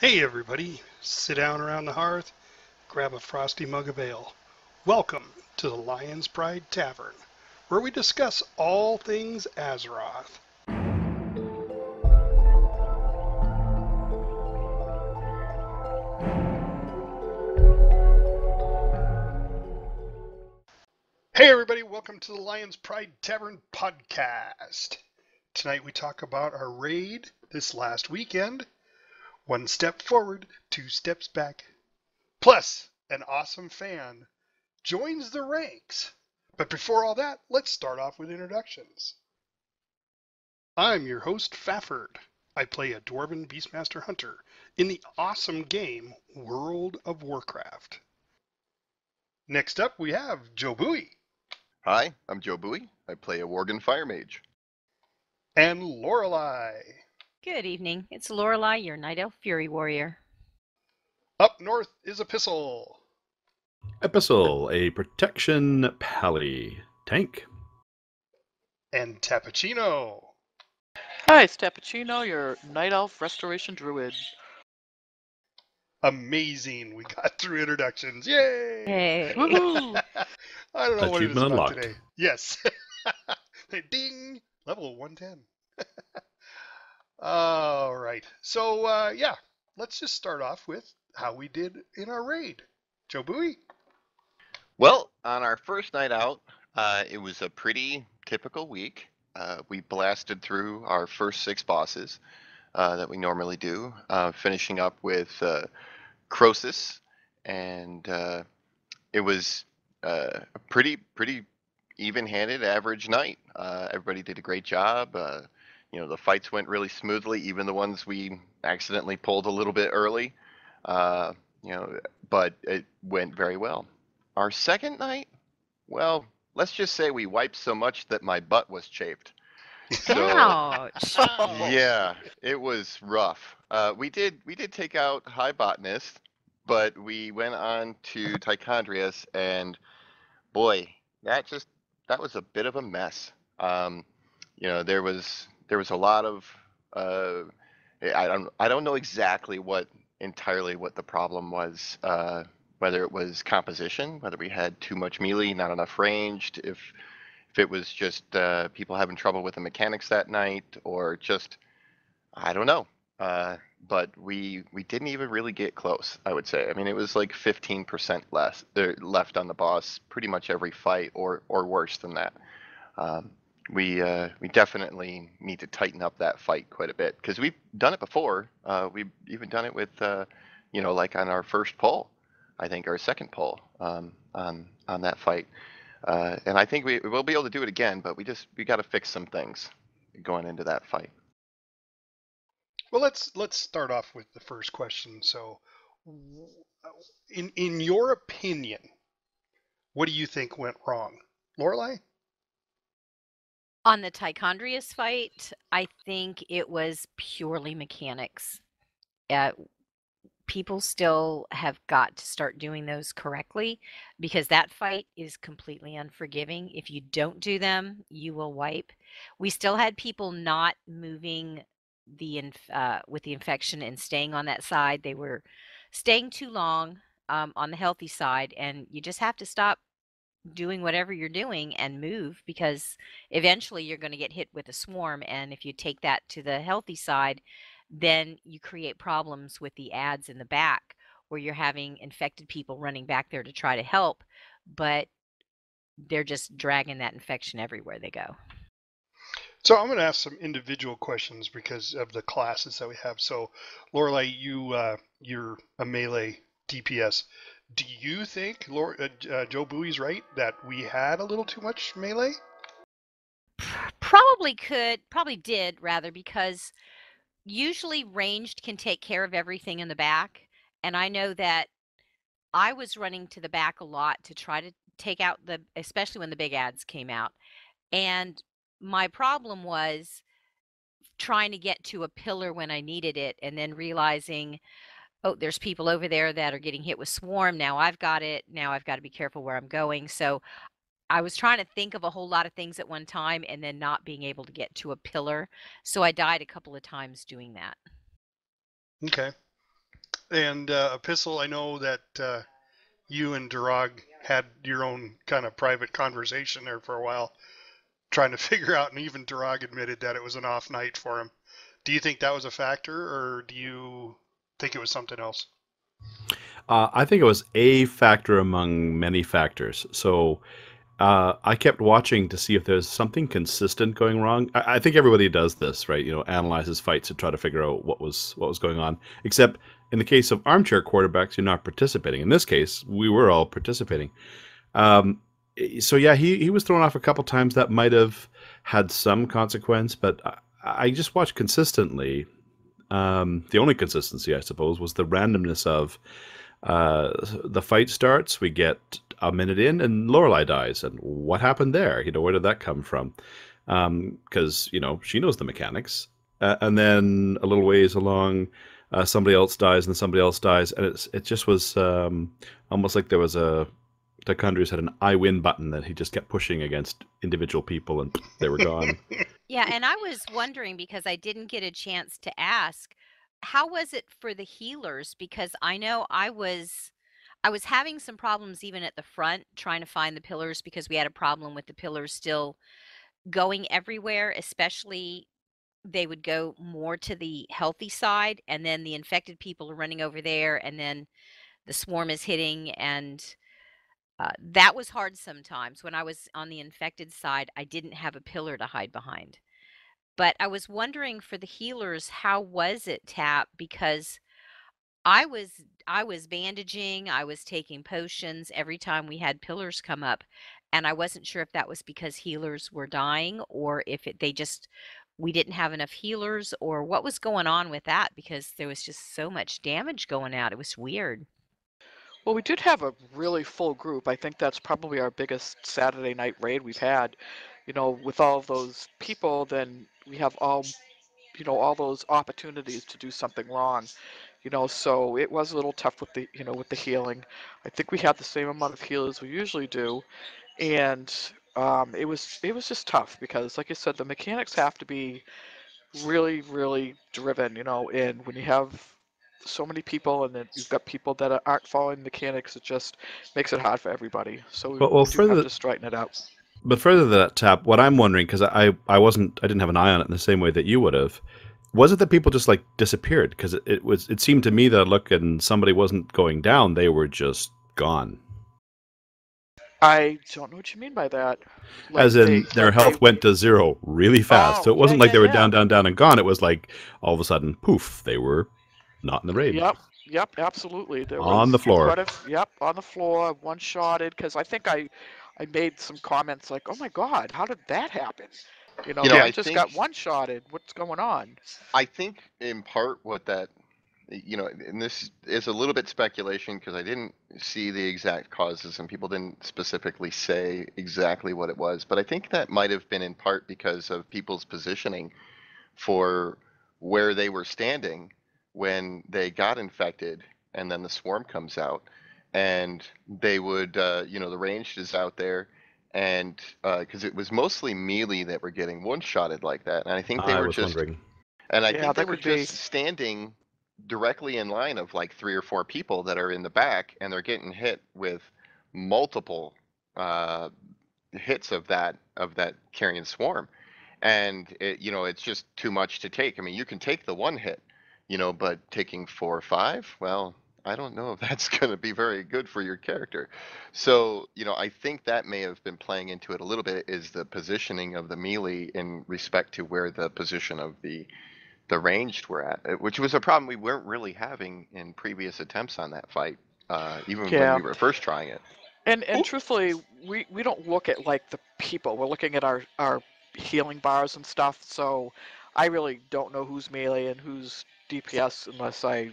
Hey, everybody. Sit down around the hearth, grab a frosty mug of ale. Welcome to the Lion's Pride Tavern, where we discuss all things Azeroth. Hey, everybody. Welcome to the Lion's Pride Tavern podcast. Tonight we talk about our raid this last weekend. One step forward, two steps back. Plus, an awesome fan joins the ranks. But before all that, let's start off with introductions. I'm your host, Faffard. I play a Dwarven Beastmaster Hunter in the awesome game World of Warcraft. Next up, we have Jobui Hi, I'm Jobui. I play a Worgen Fire Mage. and Laureli. Good evening. It's Laureli, your Night Elf Fury Warrior. Up north is Epistle. Epistle, a protection pally tank. And Tapachino. Hi, it's Tapachino, your Night Elf Restoration Druid. Amazing. We got through introductions. Yay! Hey. Woohoo! I don't know what it is Achievement about unlocked. today. Yes. Ding! Level 110. All right. So, uh, yeah, let's just start off with how we did in our raid. Jobui? Well, on our first night out, uh, it was a pretty typical week. Uh, we blasted through our first six bosses uh, that we normally do, uh, finishing up with uh, Krosus, and it was a pretty pretty even-handed average night. Everybody did a great job. You know, the fights went really smoothly, even the ones we accidentally pulled a little bit early. Uh, you know, but it went very well. Our second night, well, let's just say we wiped so much that my butt was chafed. So, Ouch. yeah, it was rough. Uh, we did we did take out High Botanist, but we went on to Tichondrius, and boy, that just that was a bit of a mess. Um, you know, there was there was a lot of uh, I don't I don't know exactly what entirely what the problem was. Uh, whether it was composition, whether we had too much melee, not enough ranged, if if it was just uh, people having trouble with the mechanics that night, or just I don't know. Uh, but we we didn't even really get close. I would say. I mean, it was like 15% less er, left on the boss pretty much every fight, or or worse than that. Um, we uh, we definitely need to tighten up that fight quite a bit because we've done it before. Uh, we've even done it with uh, you know like on our first poll, I think our second poll um, on on that fight. Uh, and I think we we'll be able to do it again, but we just we got to fix some things going into that fight. Well, let's let's start off with the first question. So, in in your opinion, what do you think went wrong, Laureli? On the Tichondrius fight, I think it was purely mechanics. Uh, people still have got to start doing those correctly because that fight is completely unforgiving. If you don't do them, you will wipe. We still had people not moving the uh, with the infection and staying on that side. They were staying too long um, on the healthy side, and you just have to stop doing whatever you're doing and move because eventually you're going to get hit with a swarm. And if you take that to the healthy side, then you create problems with the ads in the back where you're having infected people running back there to try to help, but they're just dragging that infection everywhere they go. So I'm going to ask some individual questions because of the classes that we have. So, Laureli, you uh, you're a melee DPS. Do you think Lor- uh, uh, Jobui's right that we had a little too much melee? Probably could, probably did rather, because usually ranged can take care of everything in the back. And I know that I was running to the back a lot to try to take out the, especially when the big ads came out. And my problem was trying to get to a pillar when I needed it and then realizing, oh, there's people over there that are getting hit with swarm. Now I've got it. Now I've got to be careful where I'm going. So I was trying to think of a whole lot of things at one time and then not being able to get to a pillar. So I died a couple of times doing that. Okay. And uh, Epistle, I know that uh, you and Durag had your own kind of private conversation there for a while, trying to figure out, and even Durag admitted that it was an off night for him. Do you think that was a factor, or do you think it was something else? Uh, I think it was a factor among many factors. So uh, I kept watching to see if there's something consistent going wrong. I, I think everybody does this, right? You know, analyzes fights to try to figure out what was what was going on. Except in the case of armchair quarterbacks, you're not participating. In this case, we were all participating. Um, so yeah, he he was thrown off a couple times. That might have had some consequence, but I, I just watched consistently. Um, the only consistency, I suppose, was the randomness of uh, the fight starts. We get a minute in, and Laureli dies. And what happened there? You know, where did that come from? Because um, you know she knows the mechanics. Uh, and then a little ways along, uh, somebody else dies, and somebody else dies, and it's it just was um, almost like there was a Tichondrius had an I win button that he just kept pushing against individual people, and they were gone. Yeah, and I was wondering because I didn't get a chance to ask, how was it for the healers? Because I know I was I was having some problems even at the front trying to find the pillars because we had a problem with the pillars still going everywhere, especially they would go more to the healthy side and then the infected people are running over there and then the swarm is hitting and uh, that was hard sometimes. When I was on the infected side, I didn't have a pillar to hide behind. But I was wondering for the healers, how was it, Tap? Because I was I was bandaging, I was taking potions every time we had pillars come up, and I wasn't sure if that was because healers were dying or if it, they just we didn't have enough healers or what was going on with that because there was just so much damage going out. It was weird. Well, we did have a really full group. I think that's probably our biggest Saturday night raid we've had. You know, with all those people, then we have all, you know, all those opportunities to do something wrong. You know, so it was a little tough with the, you know, with the healing. I think we had the same amount of healers we usually do, and um, it was it was just tough because, like I said, the mechanics have to be really, really driven. You know, and when you have so many people and then you've got people that aren't following mechanics it just makes it hard for everybody so we, Well- well, we further- have to straighten it out But further to that tap, what I'm wondering because I I wasn't I didn't have an eye on it in the same way that you would have. Was it that people just like disappeared? Because it, it was it seemed to me that look and somebody wasn't going down; they were just gone. i don't know what you mean by that As in they- their health they- went to zero really fast. Oh, so it wasn't yeah, like they were yeah. down, down, down, and gone. It was like all of a sudden, poof, they were not in the raid. Yep, yep, absolutely. There On was the floor. a- yep, on the floor, one shotted. Because I think I, I made some comments like, "Oh my God, how did that happen?" You know, You know, I I just got one shotted. What's going on? I think in part what that, you know, and this is a little bit speculation because I didn't see the exact causes and people didn't specifically say exactly what it was, but I think that might have been in part because of people's positioning for where they were standing when they got infected and then the swarm comes out and they would, uh, you know, the ranged is out there and because it was mostly melee that were getting one shotted like that and i think they I were was just wondering. and I Yeah, think they were could be. just standing directly in line of like three or four people that are in the back, and they're getting hit with multiple uh, hits of that of that carrion swarm, and it, you know it's just too much to take. I mean, you can take the one hit, you know, but taking four or five, well, I don't know if that's going to be very good for your character. So, you know, I think that may have been playing into it a little bit is the positioning of the melee in respect to where the position of the the ranged were at, uh, which was a problem we weren't really having in previous attempts on that fight, uh, even Yeah. when we were first trying it. And and Ooh. truthfully, we we don't look at like the people. We're looking at our our healing bars and stuff. So I really don't know who's melee and who's DPS unless I.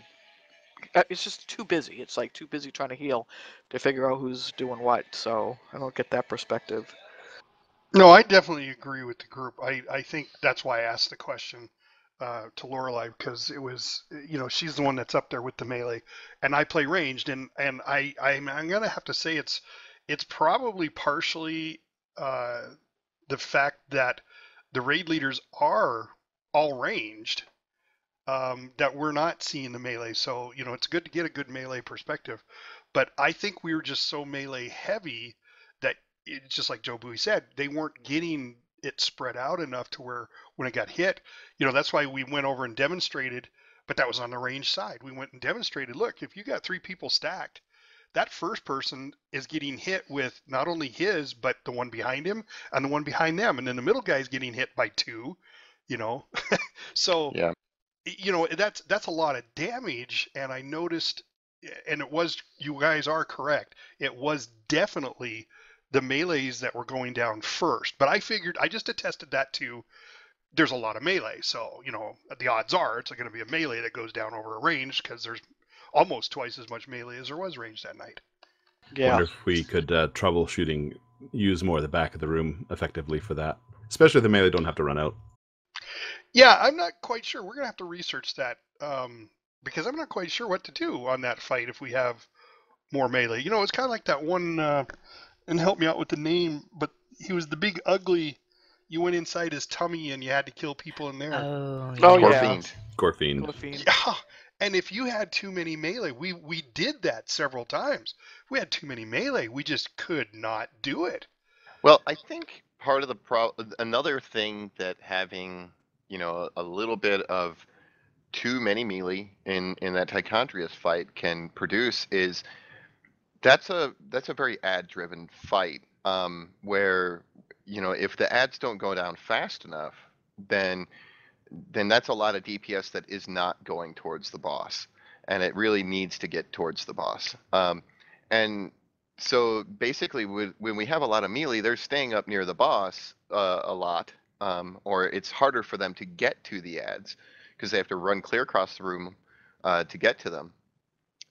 uh, It's just too busy. It's like too busy trying to heal to figure out who's doing what. So I don't get that perspective. No, I definitely agree with the group. I, I think that's why I asked the question uh, to Laureli because it was, you know, she's the one that's up there with the melee, and I play ranged, and and I I'm, I'm gonna have to say it's it's probably partially uh, the fact that the raid leaders are all ranged, um, that we're not seeing the melee. So you know, it's good to get a good melee perspective. But I think we were just so melee heavy that it's just like Jobui said, they weren't getting it spread out enough to where when it got hit, you know, that's why we went over and demonstrated. But that was on the range side. We went and demonstrated. Look, if you got three people stacked, that first person is getting hit with not only his, but the one behind him and the one behind them, and then the middle guy is getting hit by two. You know, so Yeah. you know that's that's a lot of damage and i noticed and it was you guys are correct it was definitely the melees that were going down first but i figured i just attested that to there's a lot of melee so you know the odds are it's going to be a melee that goes down over a range because there's almost twice as much melee as there was range that night Yeah. Wonder if we could uh, troubleshooting use more of the back of the room effectively for that, especially if the melee don't have to run out. Yeah i'm not quite sure we're going to have to research that um, because i'm not quite sure what to do on that fight if we have more melee you know it's kind of like that one uh, and help me out with the name, but he was the big ugly. You went inside his tummy and you had to kill people in there. Oh, Oh, yeah. yeah. Fiend. Gorfiend. Yeah, and if you had too many melee, we we did that several times. We had too many melee. We just could not do it. Well, I think part of the problem, another thing that having, you know, a, little bit of too many melee in in that Tichondrius fight can produce is that's a that's a very ad driven fight um where you know if the ads don't go down fast enough then then that's a lot of DPS that is not going towards the boss and it really needs to get towards the boss. Um and so basically when we have a lot of melee they're staying up near the boss uh, a lot um, or it's harder for them to get to the ads because they have to run clear across the room uh, to get to them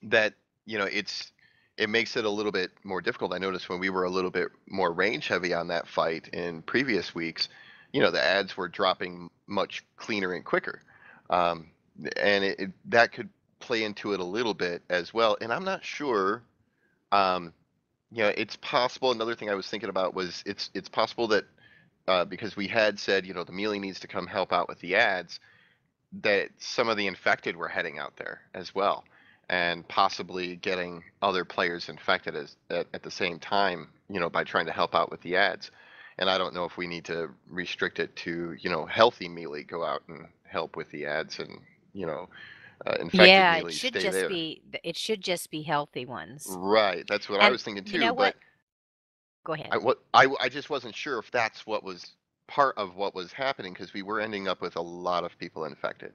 that you know it's it makes it a little bit more difficult. I noticed when we were a little bit more range heavy on that fight in previous weeks you know the ads were dropping much cleaner and quicker um, and it, it, that could play into it a little bit as well and i'm not sure um, you know it's possible another thing i was thinking about was it's it's possible that uh, because we had said you know the melee needs to come help out with the ads that some of the infected were heading out there as well and possibly getting other players infected as, at, at the same time you know by trying to help out with the ads and i don't know if we need to restrict it to you know healthy melee go out and help with the ads and you know uh, infected Yeah, it should just there be. It should just be healthy ones. right that's what i was thinking too you know but what? Go ahead. I, what, I, I just wasn't sure if that's what was part of what was happening because we were ending up with a lot of people infected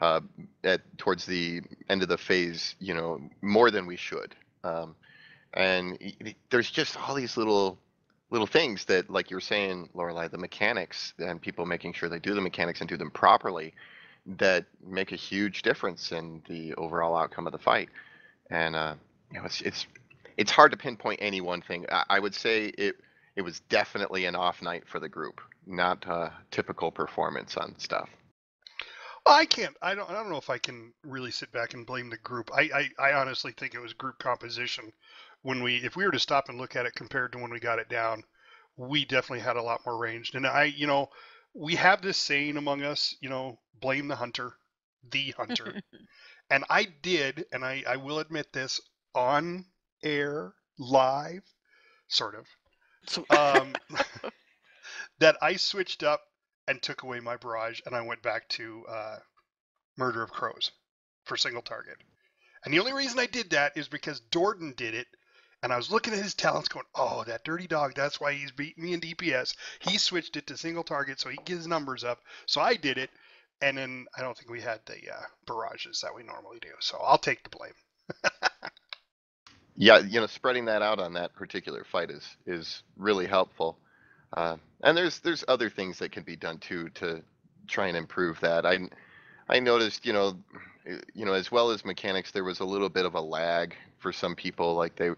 uh, at towards the end of the phase, you know, more than we should. Um, and there's just all these little little things that, like you were saying, Laureli, the mechanics and people making sure they do the mechanics and do them properly that make a huge difference in the overall outcome of the fight. And uh, you know, it's it's it's hard to pinpoint any one thing. I, I would say it it was definitely an off night for the group, not a typical performance on stuff. I can't. I don't. I don't know if I can really sit back and blame the group. I, I, I honestly think it was group composition. When we, if we were to stop and look at it compared to when we got it down, we definitely had a lot more ranged. And I, you know, we have this saying among us, you know, blame the hunter, the hunter. and I did, and I, I will admit this on air, live, sort of, So, um, that I switched up and took away my barrage, and I went back to uh, Murder of Crows for single target. And the only reason I did that is because Dorden did it, and I was looking at his talents, going, "Oh, that dirty dog! That's why he's beating me in DPS. He switched it to single target, so he gets his numbers up. So I did it, and then I don't think we had the uh, barrages that we normally do. So I'll take the blame. Yeah, you know, spreading that out on that particular fight is is really helpful. Uh, and there's there's other things that can be done too to try and improve that. I I noticed, you know, eh, you know, as well as mechanics, there was a little bit of a lag for some people. Like they,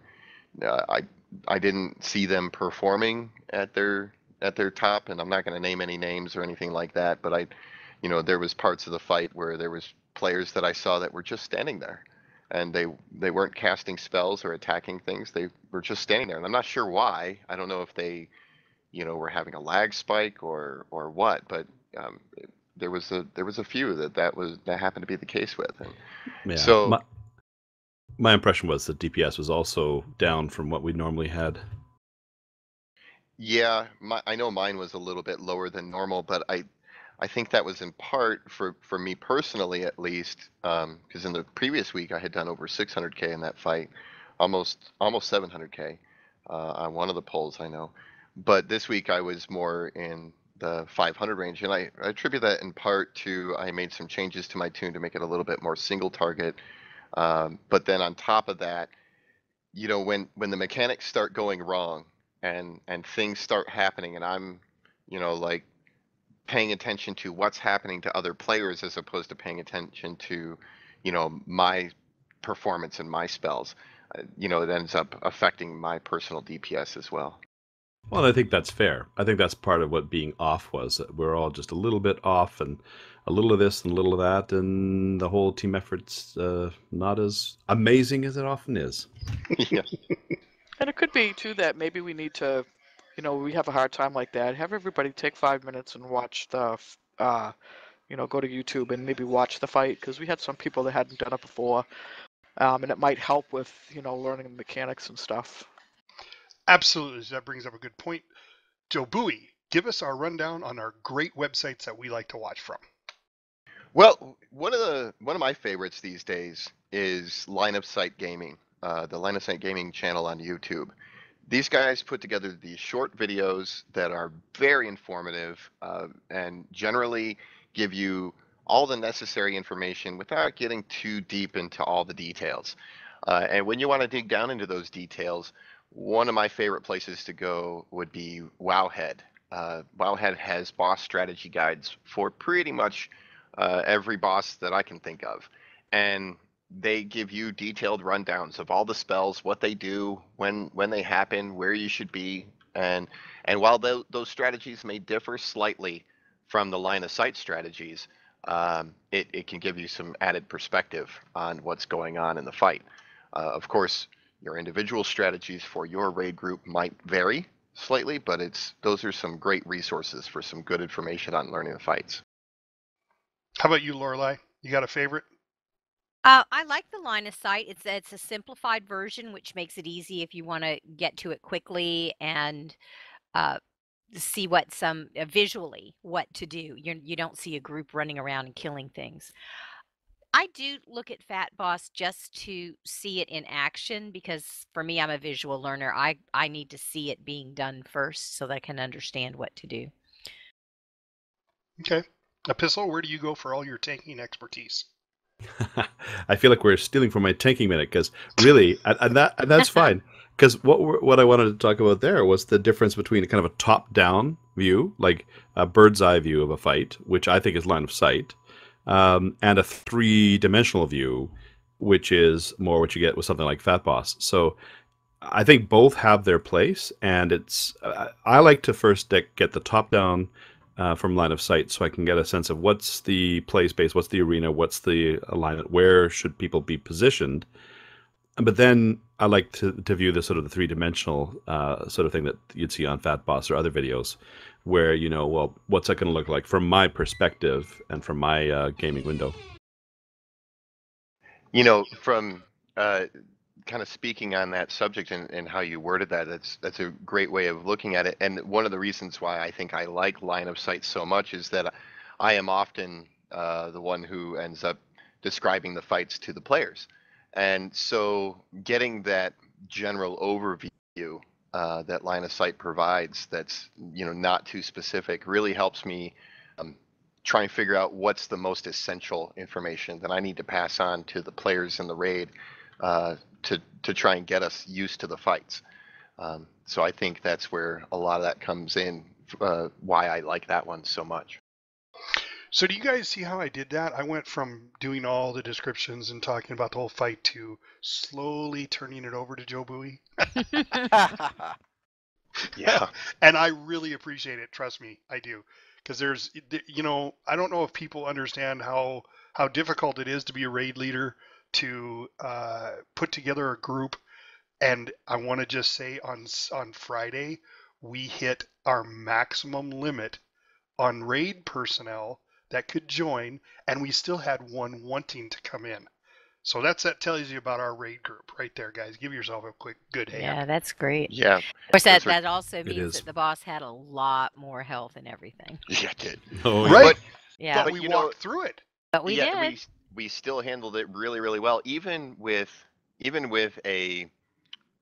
uh, I I didn't see them performing at their at their top, and I'm not going to name any names or anything like that. But I, you know, there was parts of the fight where there was players that I saw that were just standing there, and they they weren't casting spells or attacking things. They were just standing there, and I'm not sure why. I don't know if they, you know, were having a lag spike or or what. But um, there was a there was a few that that was that happened to be the case with. And Yeah. So- my, my impression was that DPS was also down from what we normally had. Yeah, my, I know mine was a little bit lower than normal, but I, I think that was in part for, for me personally at least, because in the previous week I had done over 600k in that fight, almost almost 700k uh, on one of the polls I know, but this week I was more in the 500 range, and I, I attribute that in part to I made some changes to my tune to make it a little bit more single target, um, but then on top of that, you know when when the mechanics start going wrong and and things start happening and i'm you know like paying attention to what's happening to other players as opposed to paying attention to you know my performance and my spells uh, you know it ends up affecting my personal dps as well Well, I think that's fair. I think that's part of what being off was. That we're all just a little bit off, and a little of this and a little of that, and the whole team effort's uh, not as amazing as it often is. yeah And it could be too that maybe we need to, you know, we have a hard time like that. Have everybody take five minutes and watch the, uh, you know, go to YouTube and maybe watch the fight because we had some people that hadn't done it before, um, and it might help with you know learning the mechanics and stuff. Absolutely. That brings up a good point. Jobui, give us our rundown on our great websites that we like to watch from. Well, one of the one of my favorites these days is Line of Sight Gaming, uh, the Line of Sight Gaming channel on YouTube. These guys put together these short videos that are very informative uh, and generally give you all the necessary information without getting too deep into all the details. Uh, and when you want to dig down into those details, one of my favorite places to go would be Wowhead. Uh, Wowhead has boss strategy guides for pretty much uh, every boss that I can think of. And they give you detailed rundowns of all the spells, what they do, when when they happen, where you should be, and and while tho- those strategies may differ slightly from the line of sight strategies, um, it, it can give you some added perspective on what's going on in the fight. Uh, of course, your individual strategies for your raid group might vary slightly, but it's those are some great resources for some good information on learning the fights. How about you, Laureli? You got a favorite? Uh, I like the line of sight. It's it's a simplified version, which makes it easy if you want to get to it quickly and uh, see what some uh, visually what to do. You you don't see a group running around and killing things. I do look at Fat Boss just to see it in action because for me, I'm a visual learner. I I need to see it being done first so that I can understand what to do. Okay. Epistle, where do you go for all your tanking expertise? I feel like we're stealing from my tanking minute because really, and, and that and that's fine. Because what what I wanted to talk about there was the difference between a kind of a top-down view, like a bird's eye view of a fight, which I think is line of sight, um, and a three-dimensional view, which is more what you get with something like Fat Boss. So I think both have their place, and it's uh, I like to first get the top-down uh, from line of sight so I can get a sense of what's the play space, what's the arena, what's the alignment, where should people be positioned. But then I like to, to view the sort of the three dimensional uh, sort of thing that you'd see on Fat Boss or other videos, where you know, well, what's that going to look like from my perspective and from my uh, gaming window. You know, from uh, kind of speaking on that subject and, and how you worded that, that's that's a great way of looking at it. And one of the reasons why I think I like line of sight so much is that I am often uh, the one who ends up describing the fights to the players, and so getting that general overview uh, that line of sight provides, that's you know not too specific, really helps me. Um, try and figure out what's the most essential information that I need to pass on to the players in the raid uh, to to try and get us used to the fights. Um, so I think that's where a lot of that comes in. Uh, why I like that one so much. So do you guys see how I did that? I went from doing all the descriptions and talking about the whole fight to slowly turning it over to Jobui. Yeah, and I really appreciate it. Trust me, I do. Because there's, you know, I don't know if people understand how how difficult it is to be a raid leader to uh, put together a group. And I want to just say on on Friday we hit our maximum limit on raid personnel that could join, and we still had one wanting to come in. So that's that tells you about our raid group right there, guys. Give yourself a quick good hand. Yeah, that's great. Yeah, Of course, that, that also means that the boss had a lot more health and everything. yeah, it did. Oh, Right. But Yeah, But But we you know- walked through it. but we yeah, did. we we still handled it really really well, even with even with a,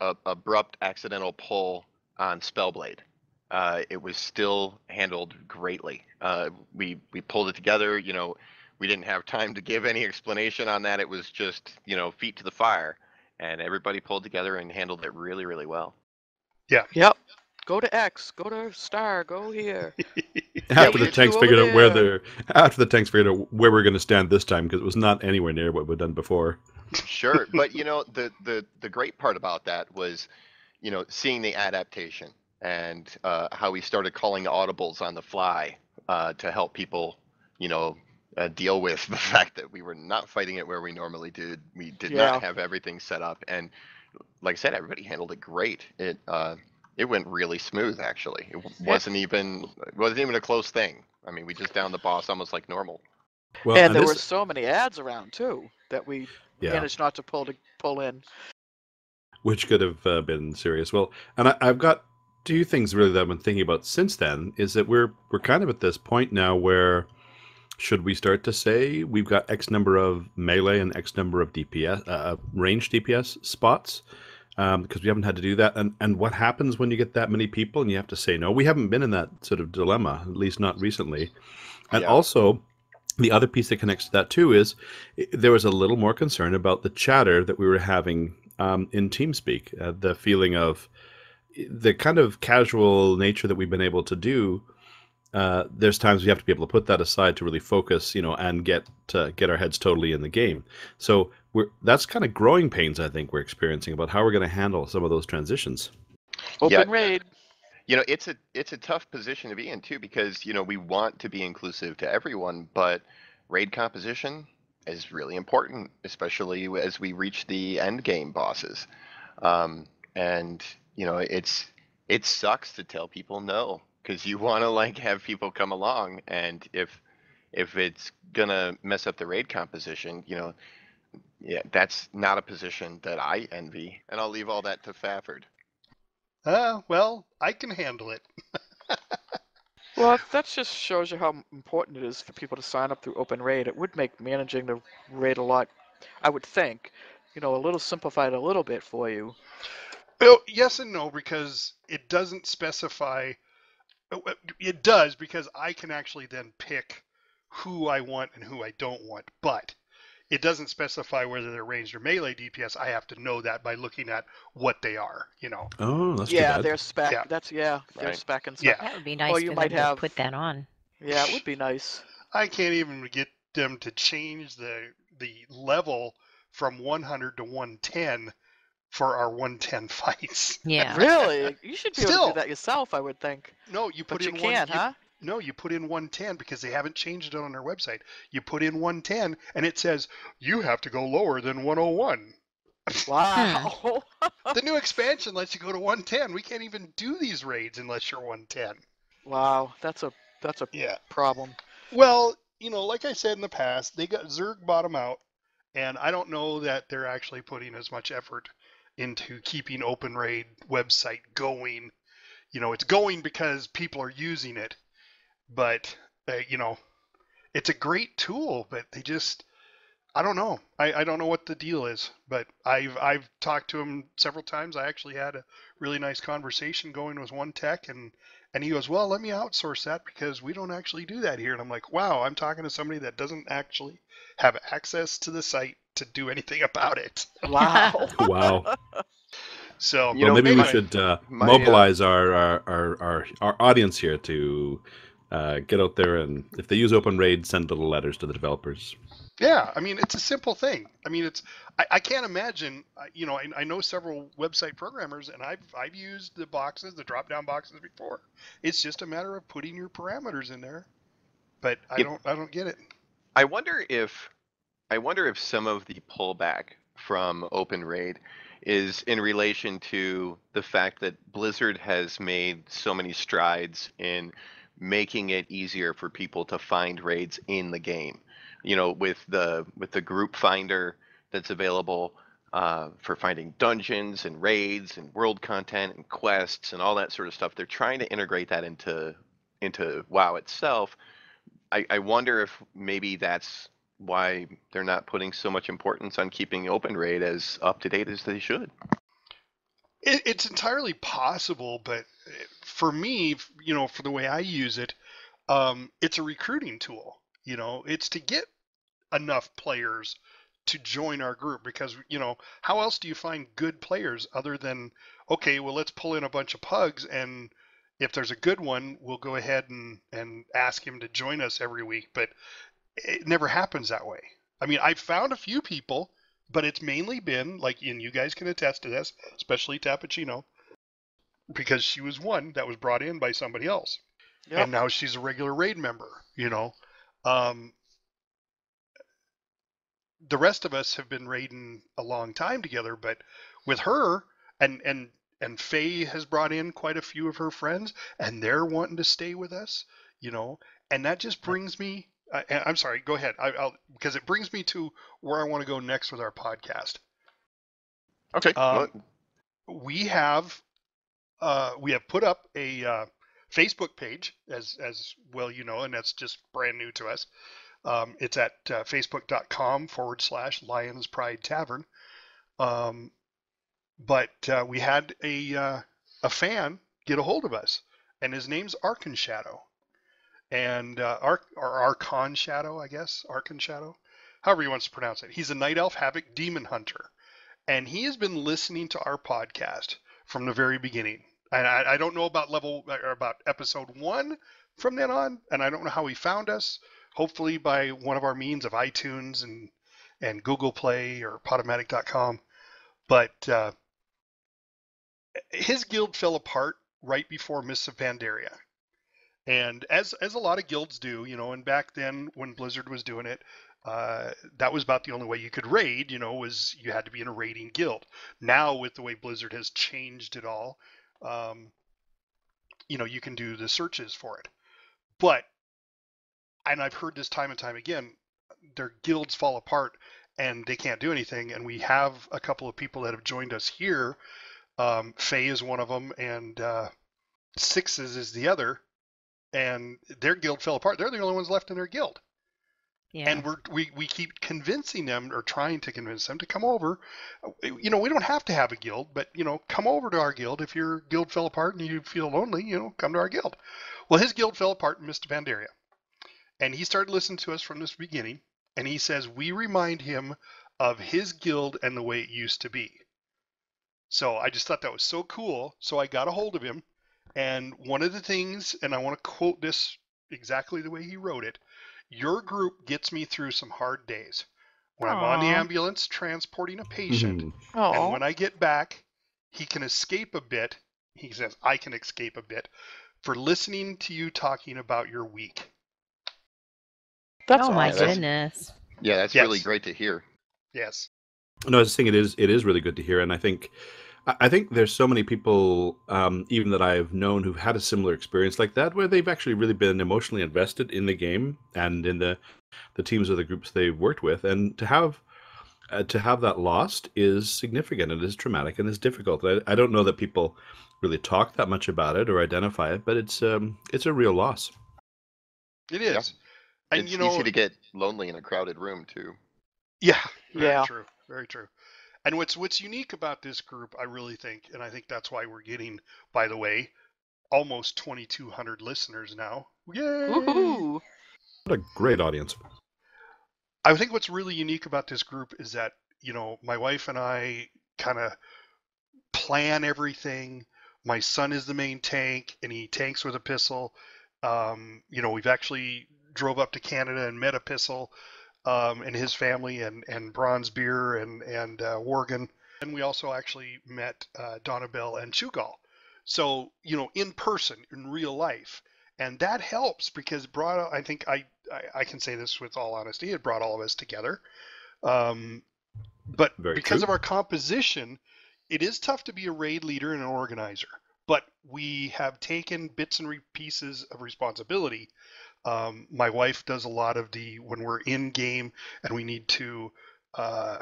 a abrupt accidental pull on Spellblade. Uh, it was still handled greatly. Uh, we we pulled it together. You know, we didn't have time to give any explanation on that. It was just you know feet to the fire, and everybody pulled together and handled it really really well. Yeah. Yep. Go to X. Go to Star. Go here. after you the tanks figured out where they're after the tanks figured out where we're going to stand this time because it was not anywhere near what we'd done before. Sure, but you know the the the great part about that was, you know, seeing the adaptation and uh, how we started calling audibles on the fly uh, to help people, you know, uh, deal with the fact that we were not fighting it where we normally did. We did Yeah. not have everything set up, and like I said, everybody handled it great. It uh, it went really smooth actually. It wasn't even it wasn't even a close thing. I mean, we just downed the boss almost like normal. Well, and there this- were so many ads around too that we yeah. managed not to pull to pull in. which could have uh, been serious. Well, and I, I've got two things really that I've been thinking about since then. Is that we're we're kind of at this point now where should we start to say we've got X number of melee and X number of DPS uh, range DPS spots um, because we haven't had to do that. And and what happens when you get that many people and you have to say no? We haven't been in that sort of dilemma, at least not recently. And Yeah. also, the other piece that connects to that too is there was a little more concern about the chatter that we were having um, in TeamSpeak. Uh, the feeling of the kind of casual nature that we've been able to do. Uh, there's times we have to be able to put that aside to really focus, you know, and get uh, get our heads totally in the game. So we're that's kind of growing pains I think we're experiencing about how we're going to handle some of those transitions. Open Yeah. raid. you know it's a it's a tough position to be in too because you know we want to be inclusive to everyone but raid composition is really important especially as we reach the end game bosses um, and you know it's it sucks to tell people no because you want to like have people come along and if if it's gonna mess up the raid composition you know yeah that's not a position that i envy and i'll leave all that to Faffard Uh, well, I can handle it. Well, that just shows you how important it is for people to sign up through Open Raid. It would make managing the raid a lot, I would think, you know, a little simplified a little bit for you. Well, yes and no, because it doesn't specify. uh, uh, It does because I can actually then pick who I want and who I don't want, but it doesn't specify whether they're ranged or melee DPS. I have to know that by looking at what they are. You know. Oh, that's too yeah, bad. their spec. Yeah. That's yeah, their Right. spec and Yeah. That would be nice Well, you might have- put that on. Yeah, it would be nice. I can't even get them to change the the level from 100 to 110 for our 110 fights. Yeah. Really? You should be able to do that yourself, I would think. No, you put But you in can, one. you- huh? No, you put in 110 because they haven't changed it on their website. You put in 110 and it says you have to go lower than 101. Wow. the new expansion lets you go to 110. We can't even do these raids unless you're 110. wow, that's a that's a Yeah. problem. Well, you know, like I said in the past, they got Zerg bottom out, and I don't know that they're actually putting as much effort into keeping Open Raid website going. You know, it's going because people are using it, but uh, you know, it's a great tool, but they just I don't know. I, I don't know what the deal is, but I've I've talked to him several times. I actually had a really nice conversation going with one tech, and and he goes, "Well, let me outsource that because we don't actually do that here." And I'm like, "Wow, I'm talking to somebody that doesn't actually have access to the site to do anything about it." Wow. wow. So You well, know, maybe we my- should uh, my, uh, mobilize our, our, our, our, our audience here to uh, get out there and if they use Open Raid, send little letters to the developers. Yeah, I mean it's a simple thing. I mean it's I, I can't imagine. You know, I, I know several website programmers, and I've I've used the boxes, the drop down boxes before. It's just a matter of putting your parameters in there. But I Yep. don't I don't get it. I wonder if I wonder if some of the pullback from Open Raid is in relation to the fact that Blizzard has made so many strides in making it easier for people to find raids in the game. You know, with the with the group finder that's available uh, for finding dungeons and raids and world content and quests and all that sort of stuff. They're trying to integrate that into into WoW itself. I, I wonder if maybe that's why they're not putting so much importance on keeping open raid as up to date as they should. It, it's entirely possible, but for me, you know, for the way I use it, um, it's a recruiting tool. You know, it's to get enough players to join our group because you know how else do you find good players other than okay, well let's pull in a bunch of pugs and if there's a good one, we'll go ahead and and ask him to join us every week. But it never happens that way. I mean, I've found a few people, but it's mainly been like, and you guys can attest to this, especially Tapachino, because she was one that was brought in by somebody else, Yep. and now she's a regular raid member. You know, um, the rest of us have been raiding a long time together, but with her and and and Faye has brought in quite a few of her friends, and they're wanting to stay with us. You know, and that just brings me. I, I'm sorry. Go ahead. I, I'll because it brings me to where I want to go next with our podcast. Okay. Um, we have uh, we have put up a uh, Facebook page as as well you know, and that's just brand new to us. Um, it's at uh, facebook.com forward slash Lions Pride Tavern. Um, but uh, we had a uh, a fan get a hold of us, and his name's Arkan Shadow, and uh, or Archon Shadow, I guess Arkan Shadow, however he wants to pronounce it. He's a Night Elf Havoc Demon Hunter and he has been listening to our podcast from the very beginning. And I, I don't know about level or about episode one from then on, and I don't know how he found us. Hopefully by one of our means of iTunes and and Google Play or Podomatic.com. But uh, his guild fell apart right before Mists of Pandaria. And as as a lot of guilds do, you know, and back then when Blizzard was doing it, uh, that was about the only way you could raid, you know, was you had to be in a raiding guild. Now, with the way Blizzard has changed it all, um, you know, you can do the searches for it. But, and I've heard this time and time again, their guilds fall apart and they can't do anything. And we have a couple of people that have joined us here. Um, Faye is one of them, and uh, Sixes is the other. And their guild fell apart. They're the only ones left in their guild Yeah. and we're, we we keep convincing them or trying to convince them to come over. You know, we don't have to have a guild, but you know, come over to our guild if your guild fell apart and you feel lonely. You know, come to our guild. Well, his guild fell apart in Mr. Pandaria, and he started listening to us from this beginning. And he says we remind him of his guild and the way it used to be. So I just thought that was so cool. So I got a hold of him, and one of the things, and I want to quote this exactly the way he wrote it. Your group gets me through some hard days. When I'm on the ambulance transporting a patient, Mhm. Oh, and when I get back, he can escape a bit. He says, I can escape a bit for listening to you talking about your week. that's oh my awesome. goodness. yeah, that's really great to hear. Yes. No, I was just saying it is it is really good to hear, and I think I I think there's so many people, um, even that I've known, who've had a similar experience like that, where they've actually really been emotionally invested in the game and in the the teams or the groups they've worked with, and to have uh, to have that lost is significant. It is traumatic and it's difficult. I, I don't know that people really talk that much about it or identify it, but it's um it's a real loss. It is. Yeah. And it's you know, easy to get lonely in a crowded room too. Yeah, very Yeah. true. Very true. And what's what's unique about this group, I really think, and I think that's why we're getting, by the way, almost 2,200 listeners now. Yay! Woohoo! What a great audience. I think what's really unique about this group is that you know my wife and I kind of plan everything. My son is the main tank, and he tanks with Epistle. Um, you know, we've actually drove up to Canada and met Epistle um, and his family, and and Bronze Beer and and uh, Worgen, and we also actually met uh, Donabelle and Chugal. So you know, in person, in real life, and that helps because brought. I think I, I I can say this with all honesty. It brought all of us together. Um, but Very because true. of our composition, it is tough to be a raid leader and an organizer but we have taken bits and re- pieces of responsibility. Um, my wife does a lot of the when we're in game and we need to uh,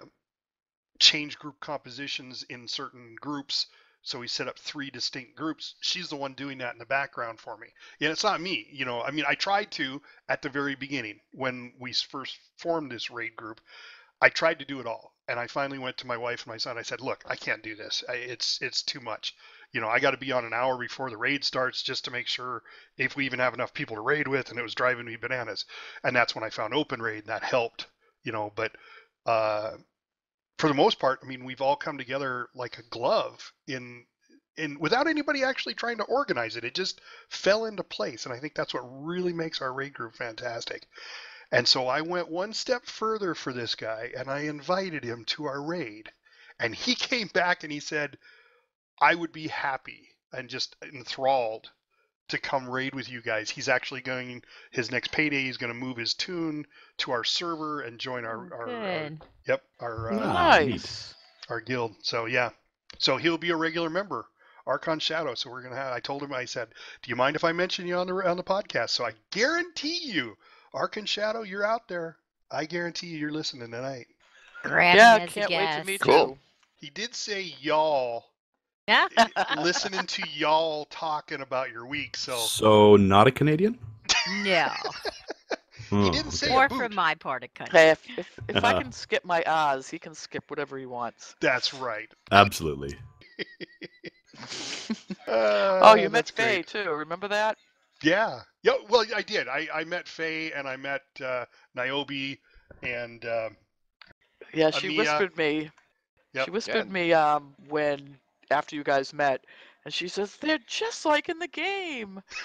change group compositions in certain groups. So we set up three distinct groups. She's the one doing that in the background for me. Yeah, it's not me. You know, I mean, I tried to at the very beginning when we first formed this raid group. I tried to do it all, and I finally went to my wife and my son. I said, "Look, I can't do this. It's it's too much. You know, I got to be on an hour before the raid starts just to make sure if we even have enough people to raid with." And it was driving me bananas. And that's when I found Open Raid, and that helped. You know, but uh, for the most part, I mean, we've all come together like a glove in in without anybody actually trying to organize it. It just fell into place, and I think that's what really makes our raid group fantastic. And so I went one step further for this guy, and I invited him to our raid, and he came back and he said, "I would be happy and just enthralled." To come raid with you guys. He's actually going his next payday. He's going to move his tune to our server and join our, our, our Good. Yep, our uh, Ah, nice. our guild. So yeah, so he'll be a regular member, Archon Shadow. So we're gonna have. I told him. I said, "Do you mind if I mention you on the on the podcast?" So I guarantee you, Archon Shadow, you're out there. I guarantee you, you're listening tonight. Grab yeah, him as a can't wait to guest. meet Cool. you. He did say y'all. Yeah. listening to y'all talking about your week. So So not a Canadian? no. Oh, didn't say okay. a Or boot. from my part of country. Hey, if, if, if I can skip my Oz, he can skip whatever he wants. that's right. Absolutely. Uh, oh, you met that's Faye great. too. Remember that? Yeah. Yeah. Well, I did. I, I met Faye and I met uh, Niobe and uh, Yeah, she Amia. whispered me. Yep. She whispered Yeah. me um when after you guys met, and she says they're just like in the game.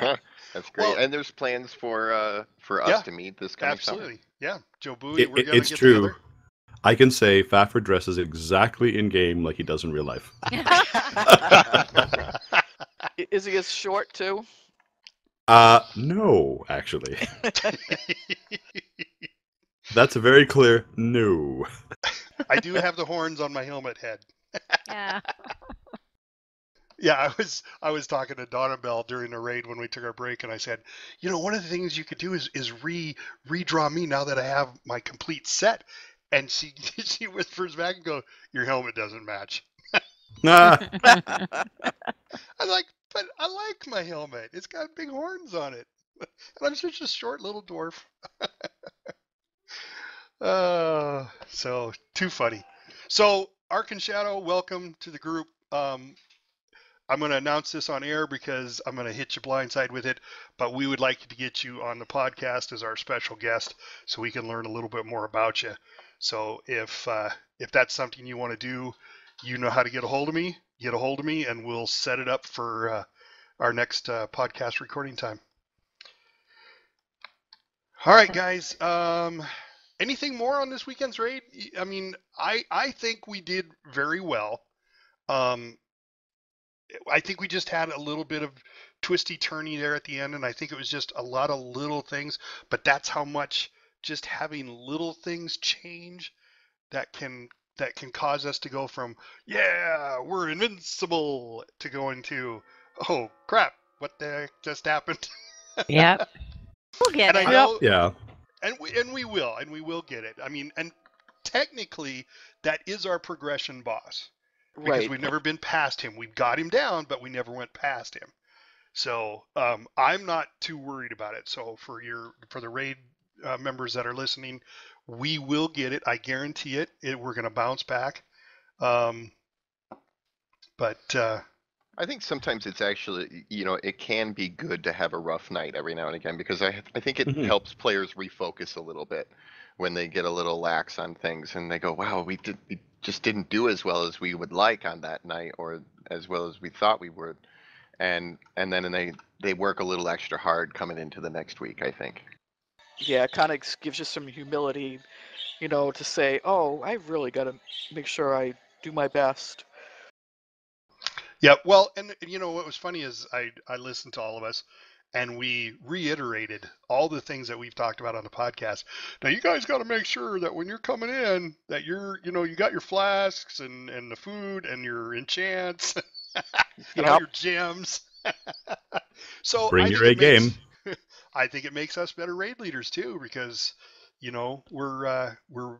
That's great. Well- and there's plans for uh for us Yeah, to meet this coming summer. absolutely. Yeah. Jobui. It- we're it- gonna it's get true. together. I can say Faffard dresses exactly in game like he does in real life. Is he as short too? Uh no, actually. That's a very clear no. I do have the horns on my helmet head. Yeah. Yeah, I was I was talking to Donna Bell during the raid when we took our break, and I said, you know, one of the things you could do is is re redraw me now that I have my complete set. And she she whispers back and go, your helmet doesn't match. Ah, I'm like, but I like my helmet. It's got big horns on it, and I'm such a short little dwarf. uh, so too funny. So Archon Shadow, welcome to the group. Um, I'm going to announce this on air because I'm going to hit you blindside with it. But we would like to get you on the podcast as our special guest, so we can learn a little bit more about you. So if uh, if that's something you want to do, you know how to get a hold of me. Get a hold of me, and we'll set it up for uh, our next uh, podcast recording time. All right, guys. Um, anything more on this weekend's raid? I mean, I I think we did very well. Um, I think we just had a little bit of twisty turny there at the end, and I think it was just a lot of little things. But that's how much just having little things change that can that can cause us to go from yeah we're invincible to going to oh crap what the heck just happened Yep. We'll get and I it. know yeah. And we and we will and we will get it. I mean and technically that is our progression boss. Because Right. we've never been past him. We've got him down but we never went past him. So um, i'm not too worried about it. So for your for the raid uh, members that are listening we will get it. I guarantee it, it we're going to bounce back. Um, but uh, I think sometimes it's actually, you know, it can be good to have a rough night every now and again because I, I think it Mhm. helps players refocus a little bit when they get a little lax on things and they go, wow, we did, we just didn't do as well as we would like on that night or as well as we thought we would. And, and then and they, they work a little extra hard coming into the next week, I think. Yeah, it kind of gives you some humility, you know, to say, "Oh, I really got to make sure I do my best." Yeah, well, and you know what was funny is I I listened to all of us, and we reiterated all the things that we've talked about on the podcast. Now you guys got to make sure that when you're coming in, that you're you know you got your flasks and and the food and your enchants. and all your gems. so Bring I your A makes- I think it makes us better raid leaders too, because you know we're uh, we're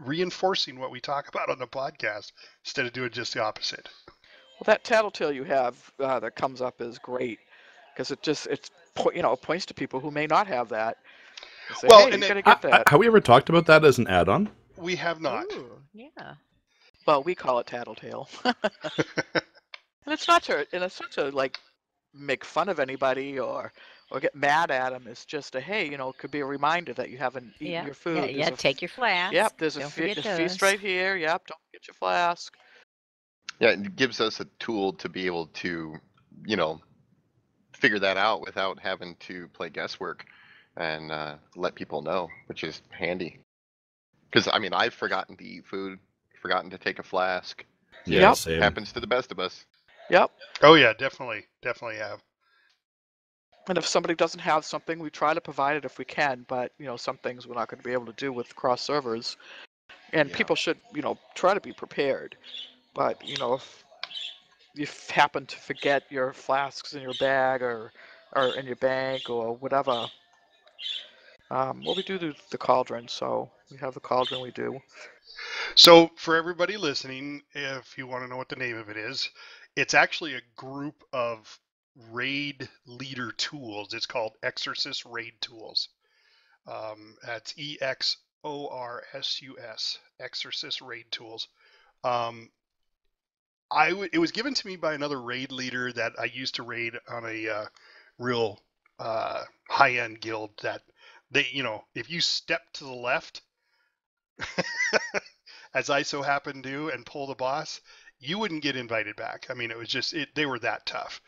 reinforcing what we talk about on the podcast instead of doing just the opposite. Well, that tattletale you have uh, that comes up is great because it just it's po- you know points to people who may not have that. Say, Well, hey, and you it- gotta get I- I- have we ever talked about that as an add-on? We have not. Ooh, yeah. Well, we call it tattletale. and it's not to and it's not to like make fun of anybody or or get mad at them. It's just a hey, you know, it could be a reminder that you haven't eaten Yeah. your food. Yeah, yeah a f- take your flask. Yep, there's a, Don't fe- a feast right here. Yep, don't get your flask. Yeah, it gives us a tool to be able to, you know, figure that out without having to play guesswork and uh, let people know, which is handy. Because I mean, I've forgotten to eat food, forgotten to take a flask. Yeah, Yep. same. Happens to the best of us. Yep. Oh yeah, definitely, definitely have. And if somebody doesn't have something, we try to provide it if we can. But you know, some things we're not going to be able to do with cross servers, and Yeah. people should you know try to be prepared. But you know, if you happen to forget your flasks in your bag or or in your bank or whatever, um, well, we do the, the cauldron, so we have the cauldron. We do. So, for everybody listening, if you want to know what the name of it is, it's actually a group of raid leader tools. It's called Exorsus Raid Tools. Um, that's E X O R S U S, Exorsus Raid Tools. Um, I w- it was given to me by another raid leader that I used to raid on a uh, real uh, high end guild. That they, you know, if you step to the left, as I so happen to, and pull the boss, you wouldn't get invited back. I mean, it was just it, they were that tough.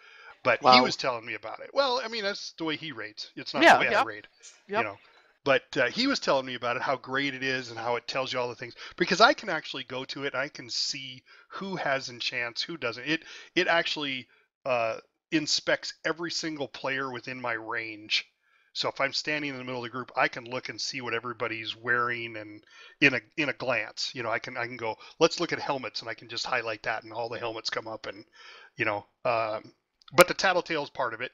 But he was telling me about it. Well, I mean, that's the way he raids. It's not Yeah, the way I yep, raid. Yep. You know. But uh, he was telling me about it, how great it is, and how it tells you all the things. Because I can actually go to it, I can see who has enchants, who doesn't. It it actually uh, inspects every single player within my range. So if I'm standing in the middle of the group, I can look and see what everybody's wearing and in a in a glance. You know, I can I can go, let's look at helmets and I can just highlight that and all the helmets come up and you know, um, but the tattletale is part of it.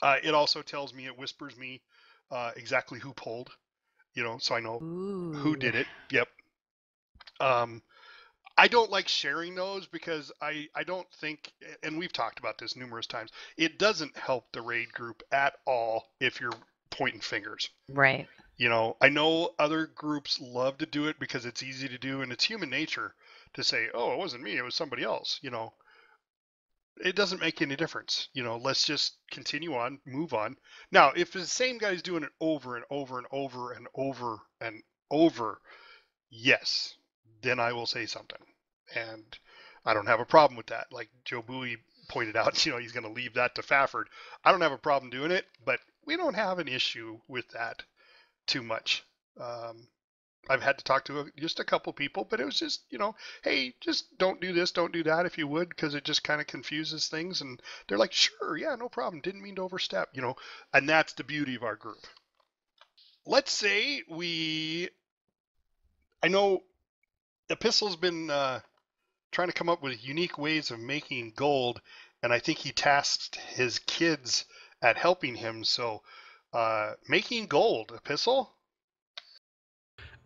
Uh, it also tells me, it whispers me uh, exactly who pulled, you know, so I know who did it. Yep. Um, I don't like sharing those because I I don't think, and we've talked about this numerous times. It doesn't help the raid group at all if you're pointing fingers. Right. You know, I know other groups love to do it because it's easy to do and it's human nature to say, "Oh, it wasn't me, it was somebody else," you know. It doesn't make any difference. You know, let's just continue on, move on. Now, if the same guy's doing it over and over and over and over and over, yes, then I will say something. And I don't have a problem with that. Like Jobui pointed out, you know, he's going to leave that to Faffard. I don't have a problem doing it, but we don't have an issue with that too much. Um, I've had to talk to just a couple people, but it was just, you know, hey, just don't do this, don't do that if you would, because it just kind of confuses things. And they're like, sure, yeah, no problem. Didn't mean to overstep, you know, and that's the beauty of our group. Let's say we, I know Epistle's been uh, trying to come up with unique ways of making gold, and I think he tasked his kids at helping him. So, uh, making gold, Epistle.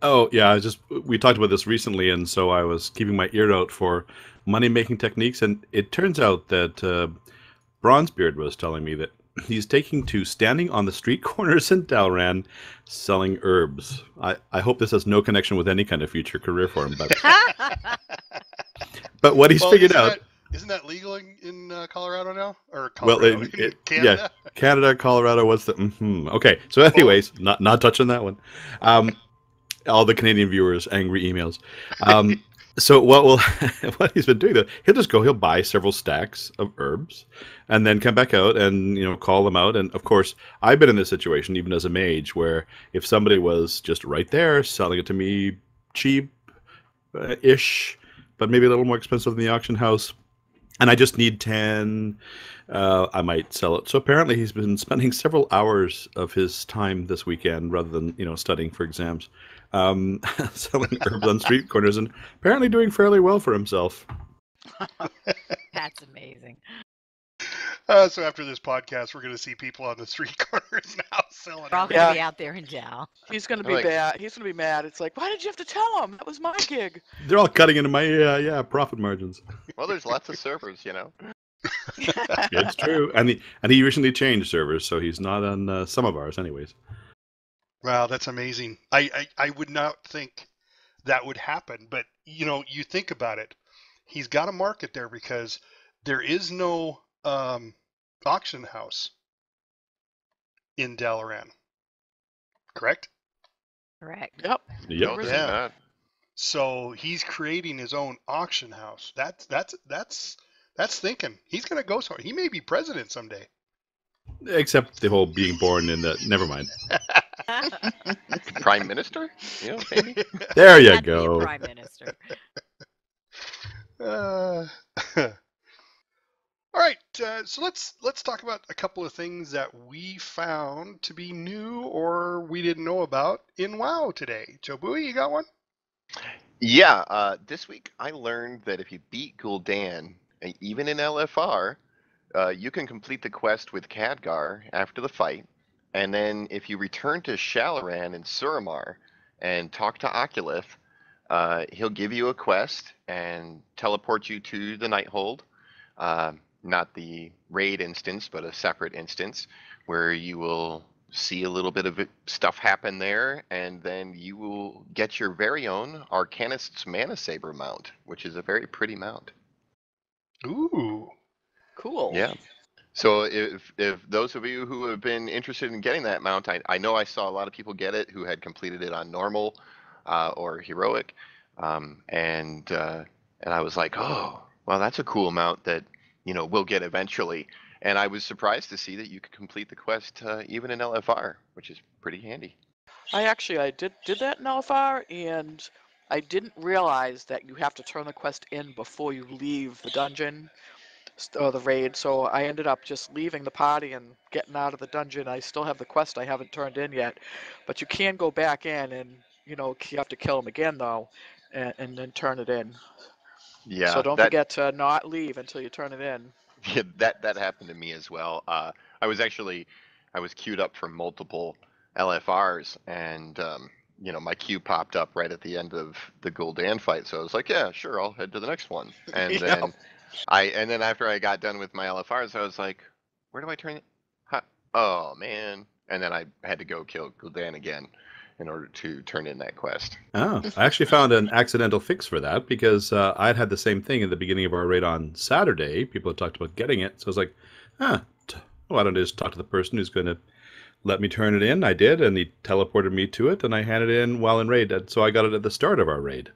Oh yeah, I just we talked about this recently, and so I was keeping my ear out for money making techniques, and it turns out that uh, Bronzebeard was telling me that he's taking to standing on the street corners in Dalaran, selling herbs. I, I hope this has no connection with any kind of future career for him, but but what he's Well, figured out, That, isn't that legal in, in uh, Colorado now? Or Well, Colorado, it- in it- yeah. Canada? Canada, Colorado, what's the hmm okay? So, anyways, not not touching that one. Um, all the Canadian viewers angry emails. Um, so what will what he's been doing though? He'll just go. He'll buy several stacks of herbs, and then come back out and you know call them out. And of course, I've been in this situation even as a mage, where if somebody was just right there selling it to me cheap, uh, ish, but maybe a little more expensive than the auction house, and I just need ten uh, I might sell it. So apparently, he's been spending several hours of his time this weekend, rather than you know studying for exams, um, selling herbs on street corners, and apparently doing fairly well for himself. That's amazing. Uh, so after this podcast, we're going to see people on the street corners now selling. We're all gonna Yeah. be out there in Dow. He's gonna be like- bad. He's gonna be mad. It's like, why did you have to tell him? That was my gig. They're all cutting into my uh, yeah profit margins. Well, there's lots of servers, you know. It's true, and he and he recently changed servers, so he's not on uh, some of ours, anyways. Wow, that's amazing. I, I I would not think that would happen, but you know, you think about it. He's got a market there because there is no um, auction house in Dalaran. Correct? Correct. Yep. Yep. Yeah. not. So he's creating his own auction house. That's that's that's that's thinking. He's gonna go somewhere. He may be president someday. Except the whole being born in the. Never mind. Prime Minister? You know, maybe? There you That'd be go. prime minister. Uh, all right, uh, so let's let's talk about a couple of things that we found to be new or we didn't know about in WoW today. Jobui, you got one? Yeah, uh, this week I learned that if you beat Gul'dan, uh, even in LFR, uh, you can complete the quest with Khadgar after the fight, and then if you return to Shalaran in Suramar and talk to Oculeth, uh, he'll give you a quest and teleport you to the Nighthold. Uh, not the raid instance, but a separate instance where you will see a little bit of stuff happen there, and then you will get your very own Arcanist's Mana Saber mount, which is a very pretty mount. Ooh, Cool. Yeah. So if if those of you who have been interested in getting that mount, I, I know I saw a lot of people get it who had completed it on normal uh, or heroic, um, and uh, and I was like, oh, well, that's a cool mount that you know we'll get eventually. And I was surprised to see that you could complete the quest uh, even in LFR, which is pretty handy. I actually I did did that in LFR and I didn't realize that you have to turn the quest in before you leave the dungeon or the raid. So I ended up just leaving the party and getting out of the dungeon. I still have the quest I haven't turned in yet, but you can go back in and you know you have to kill him again though, and, and then turn it in. Yeah. so don't that- forget to not leave until you turn it in. Yeah, that that happened to me as well. Uh, I was actually I was queued up for multiple LFRs, and um, you know my queue popped up right at the end of the Gul'dan fight. So I was like, yeah, sure, I'll head to the next one. And Yep. then I and then after I got done with my LFRs, I was like, where do I turn it? Huh? Oh man! And then I had to go kill Gul'dan again in order to turn in that quest. Oh, I actually found an accidental fix for that because uh, I'd had the same thing at the beginning of our raid on Saturday. People had talked about getting it, so I was like, "Huh, t- why don't I just talk to the person who's going to let me turn it in?" I did, and he teleported me to it, and I handed it in while in raid. And So I got it at the start of our raid.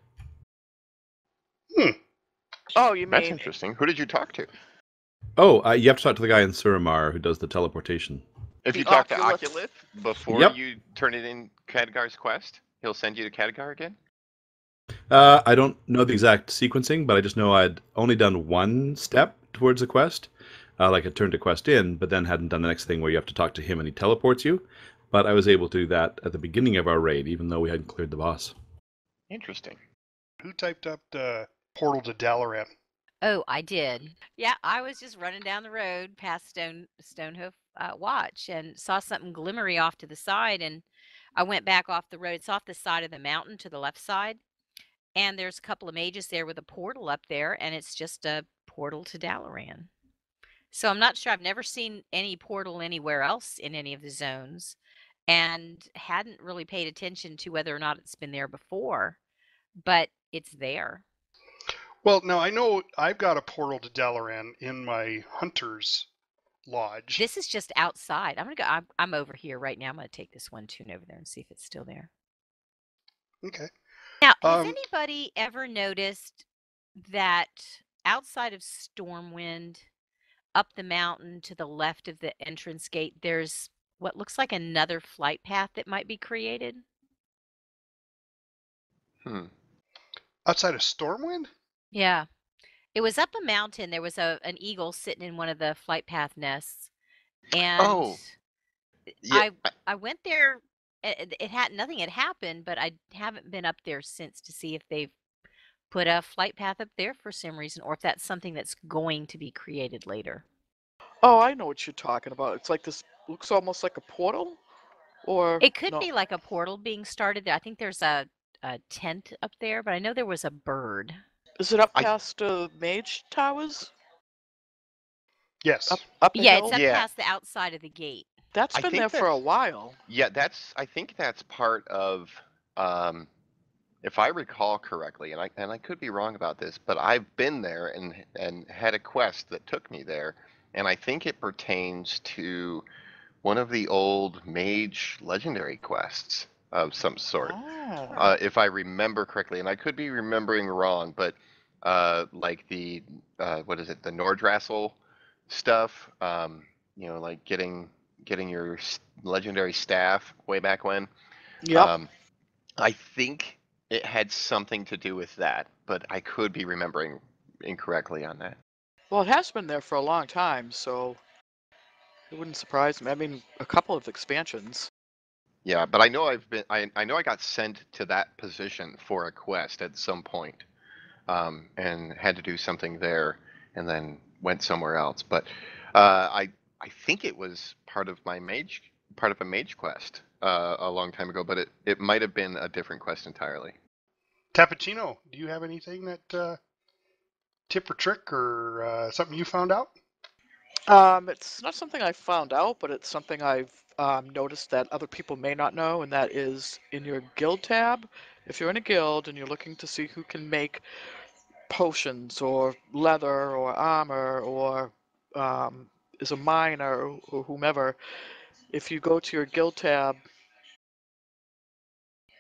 Oh, you mean That's mean interesting. Who did you talk to? Oh, uh, you have to talk to the guy in Suramar who does the teleportation. If The you talk to Oculeth. Oculeth before Yep. you turn it in Khadgar's quest, he'll send you to Khadgar again. Uh, I don't know the exact sequencing, but I just know I'd only done one step towards a quest, uh, like I turned a quest in, but then hadn't done the next thing where you have to talk to him and he teleports you. But I was able to do that at the beginning of our raid, even though we hadn't cleared the boss. Interesting. who typed up the portal to Dalaran? Oh, I did. Yeah, I was just running down the road past Stone Stonehoof uh, Watch and saw something glimmery off to the side, and I went back off the road. It's off the side of the mountain to the left side, and there's a couple of mages there with a portal up there, and it's just a portal to Dalaran. So I'm not sure. I've never seen any portal anywhere else in any of the zones, and hadn't really paid attention to whether or not it's been there before, but it's there. Well, now I know I've got a portal to Dalaran in my hunter's lodge. This is just outside. I'm gonna go. I'm, I'm over here right now. I'm gonna take this one tune over there and see if it's still there. Okay. Now, has Um, anybody ever noticed that outside of Stormwind, up the mountain to the left of the entrance gate, there's what looks like another flight path that might be created? Hmm. Outside of Stormwind? Yeah. It was up a mountain. There was a an eagle sitting in one of the flight path nests. And Oh, Yeah. I I went there. It, it had nothing had happened, but I haven't been up there since to see if they've put a flight path up there for some reason, or if that's something that's going to be created later. Oh, I know what you're talking about. It's like this looks almost like a portal, or It could no. be like a portal being started. there. I think there's a, a tent up there, but I know there was a bird. Is it up I- past uh, Mage Towers? Yes. Up, up Yeah, hill? it's up Yeah. past the outside of the gate. That's been think there for a while. Yeah, that's. I think that's part of. Um, if I recall correctly, and I and I could be wrong about this, but I've been there and and had a quest that took me there, and I think it pertains to one of the old mage legendary quests of some sort. Oh. uh, if I remember correctly, and I could be remembering wrong, but uh, like the uh, what is it, the Nordrassil stuff, um, you know, like getting getting your legendary staff way back when. yep. Um, I think it had something to do with that, but I could be remembering incorrectly on that. well, it has been there for a long time, so it wouldn't surprise me. I mean, a couple of expansions. Yeah, but I know I've been I, I know I got sent to that position for a quest at some point, um, and had to do something there, and then went somewhere else. But uh, I I think it was part of my mage part of a mage quest uh, a long time ago, but it it might have been a different quest entirely. Tapachino, do you have anything that uh, tip or trick or uh, something you found out? Um, it's not something I found out, but it's something I've um, noticed that other people may not know, and that is in your guild tab. If you're in a guild and you're looking to see who can make potions or leather or armor or um, is a miner or whomever, if you go to your guild tab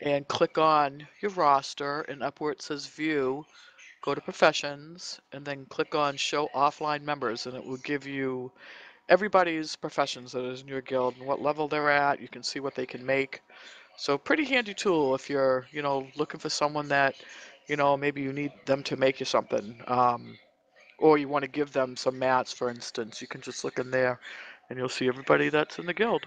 and click on your roster and up where it says view, go to professions and then click on show offline members and it will give you everybody's professions that is in your guild and what level they're at. You can see what they can make. So pretty handy tool if you're, you know, looking for someone that, you know, maybe you need them to make you something. Um, or you want to give them some mats, for instance. You can just look in there and you'll see everybody that's in the guild.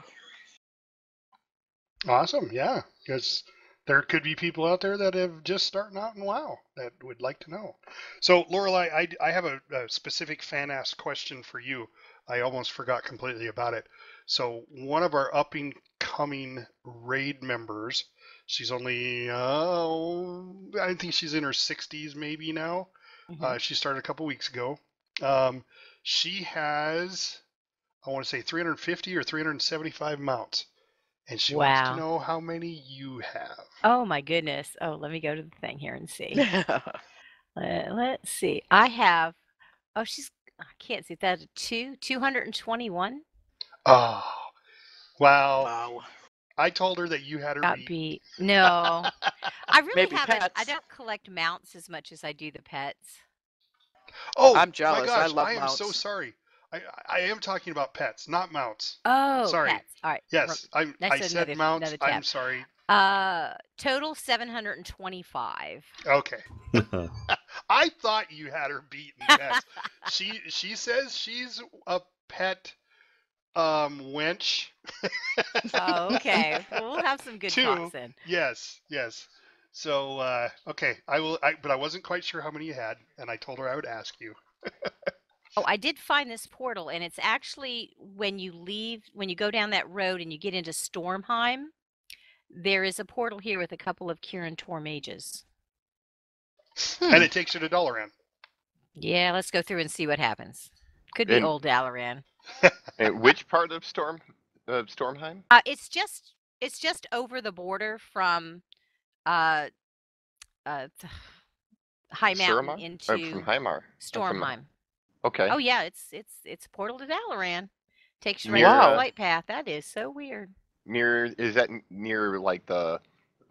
Awesome, yeah, because there could be people out there that have just starting out in WoW that would like to know. So, Laureli, I, I have a, a specific fan asked question for you. I almost forgot completely about it. So, one of our up and coming raid members, she's only, uh, I think she's in her 60s maybe now. Uh, she started a couple weeks ago. Um, she has, I want to say 350 or 375 mounts. And she wants to know how many you have. Oh my goodness. Oh, let me go to the thing here and see. Let, let's see. I have. Oh, she's. I can't see. that. a two. Two hundred and twenty-one. Oh, wow. wow. I told her that you had her Got beat. beat. No, I really Maybe haven't. I don't collect mounts as much as I do the pets. Oh, I'm jealous. My I gosh, love I am so sorry. I, I am talking about pets, not mounts. Oh, Sorry. pets. All right. Yes, I, that's I said another- mounts. another I'm sorry. Uh, total seven hundred and twenty-five. Okay. I thought you had her beaten. she she says she's a pet um wench. Oh, okay. Well, we'll have some good Two. talks then. Yes, yes. So uh okay, I will I but I wasn't quite sure how many you had and I told her I would ask you. Oh, I did find this portal, and it's actually when you leave, when you go down that road and you get into Stormheim, there is a portal here with a couple of Kirin Tor mages. And it takes you to Dalaran. Yeah, let's go through and see what happens. Could be And- old Dalaran. And which part of Storm of Stormheim? Uh, it's just it's just over the border from uh uh th- High Mountain Suramar? into Or from Heimar? from- Stormheim. Okay. Oh yeah, it's it's it's a portal to Dalaran. Takes you right Near, to the uh, flight path. That is so weird. Near is that n- near like the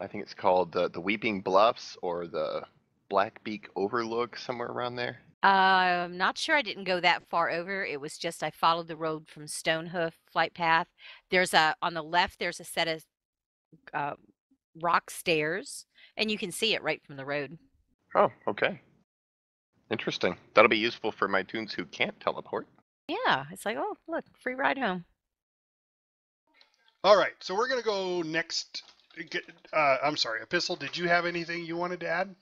I think it's called the the Weeping Bluffs or the Blackbeak Overlook somewhere around there. Uh, I'm not sure. I didn't go that far over. It was just I followed the road from Stonehoof flight path. There's a on the left. There's a set of uh, rock stairs, and you can see it right from the road. Oh, okay. Interesting. That'll be useful for my tunes who can't teleport. Yeah, it's like oh look, free ride home. All right, so we're gonna go next. Uh, I'm sorry, Epistle. Did you have anything you wanted to add?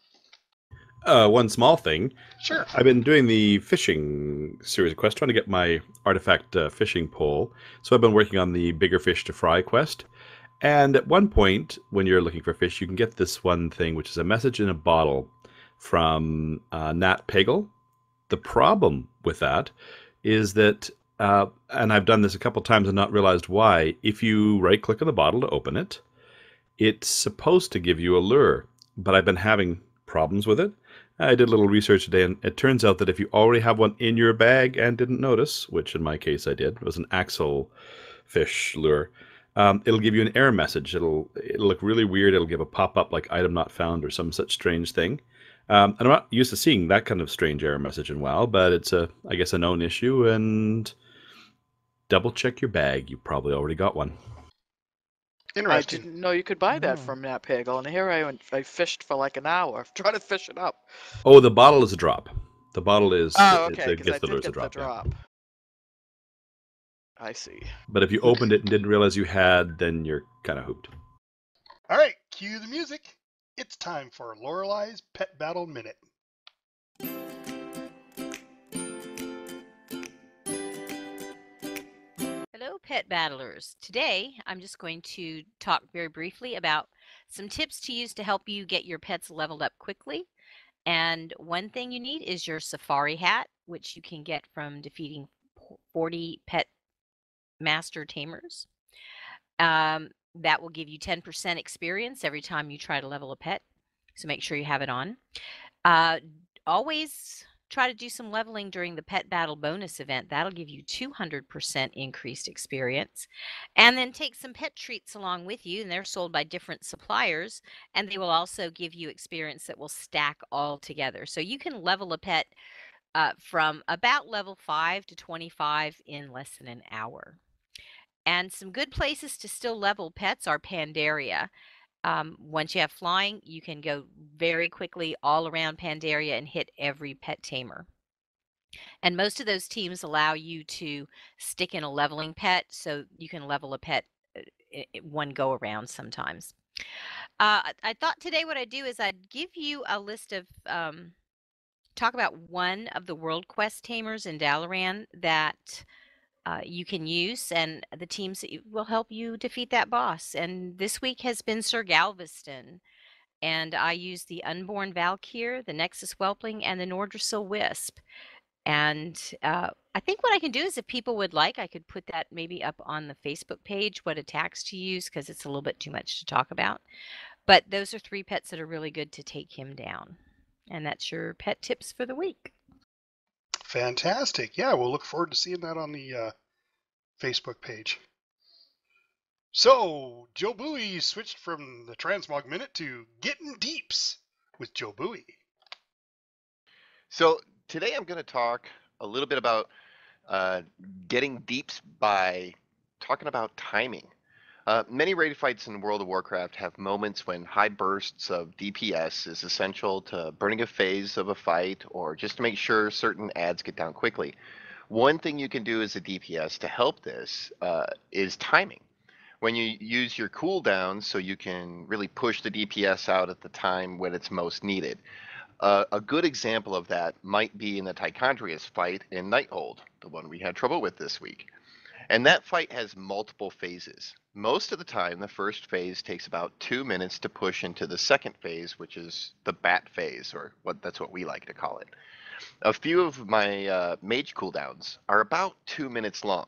Uh, one small thing. Sure. I've been doing the fishing series of quests, trying to get my artifact uh, fishing pole. So I've been working on the bigger fish to fry quest. And at one point, when you're looking for fish, you can get this one thing, which is a message in a bottle from uh, Nat Pagel. The problem with that is that, uh, and I've done this a couple times and not realized why, if you right click on the bottle to open it, it's supposed to give you a lure, but I've been having problems with it. I did a little research today, and it turns out that if you already have one in your bag and didn't notice, which in my case I did, was an axle fish lure, um, it'll give you an error message. It'll it'll look really weird. It'll give a pop up like item not found or some such strange thing. Um, and I'm not used to seeing that kind of strange error message in WoW, but it's a I guess a known issue. And double check your bag. You probably already got one. I didn't know you could buy that Oh. from Nat Pagel, and here I went. I fished for like an hour trying to fish it up. Oh, the bottle is a drop. The bottle is Oh, okay, because I the did lure a get the drop. yeah. drop. I see. But if you opened it and didn't realize you had, then you're kind of hooped. All right, cue the music. It's time for Laureli's Pet Battle Minute. Pet battlers. Today, I'm just going to talk very briefly about some tips to use to help you get your pets leveled up quickly. And one thing you need is your safari hat, which you can get from defeating 40 pet master tamers. Um, that will give you 10% experience every time you try to level a pet. So make sure you have it on. Uh, always try to do some leveling during the pet battle bonus event. That'll give you 200% increased experience. And then take some pet treats along with you, and they're sold by different suppliers. And they will also give you experience that will stack all together. So you can level a pet uh, from about level 5 to 25 in less than an hour. And some good places to still level pets are Pandaria. Um, once you have flying, you can go very quickly all around Pandaria and hit every pet tamer. And most of those teams allow you to stick in a leveling pet, so you can level a pet uh, one go around sometimes. Uh, I, I thought today what I'd do is I'd give you a list of um, talk about one of the World Quest tamers in Dalaran that uh, you can use and the teams will help you defeat that boss. And this week has been Sir Galveston. And I used the Unborn Valkyr, the Nexus Whelpling, and the Nordrassil Wisp. And uh, I think what I can do is, if people would like, I could put that maybe up on the Facebook page, what attacks to use, because it's a little bit too much to talk about. But those are three pets that are really good to take him down. And that's your pet tips for the week. Fantastic. Yeah, we'll look forward to seeing that on the uh, Facebook page. So, Jobui switched from the Transmog Minute to Getting Deeps with Jobui. So today I'm going to talk a little bit about uh, getting deeps by talking about timing. Uh, many raid fights in World of Warcraft have moments when high bursts of DPS is essential to burning a phase of a fight or just to make sure certain ads get down quickly. One thing you can do as a DPS to help this uh, is timing. When you use your cooldowns so you can really push the DPS out at the time when it's most needed. Uh, a good example of that might be in the Tichondrius fight in Nighthold, the one we had trouble with this week. And that fight has multiple phases. Most of the time, the first phase takes about two minutes to push into the second phase, which is the bat phase, or what that's what we like to call it. A few of my uh, mage cooldowns are about two minutes long.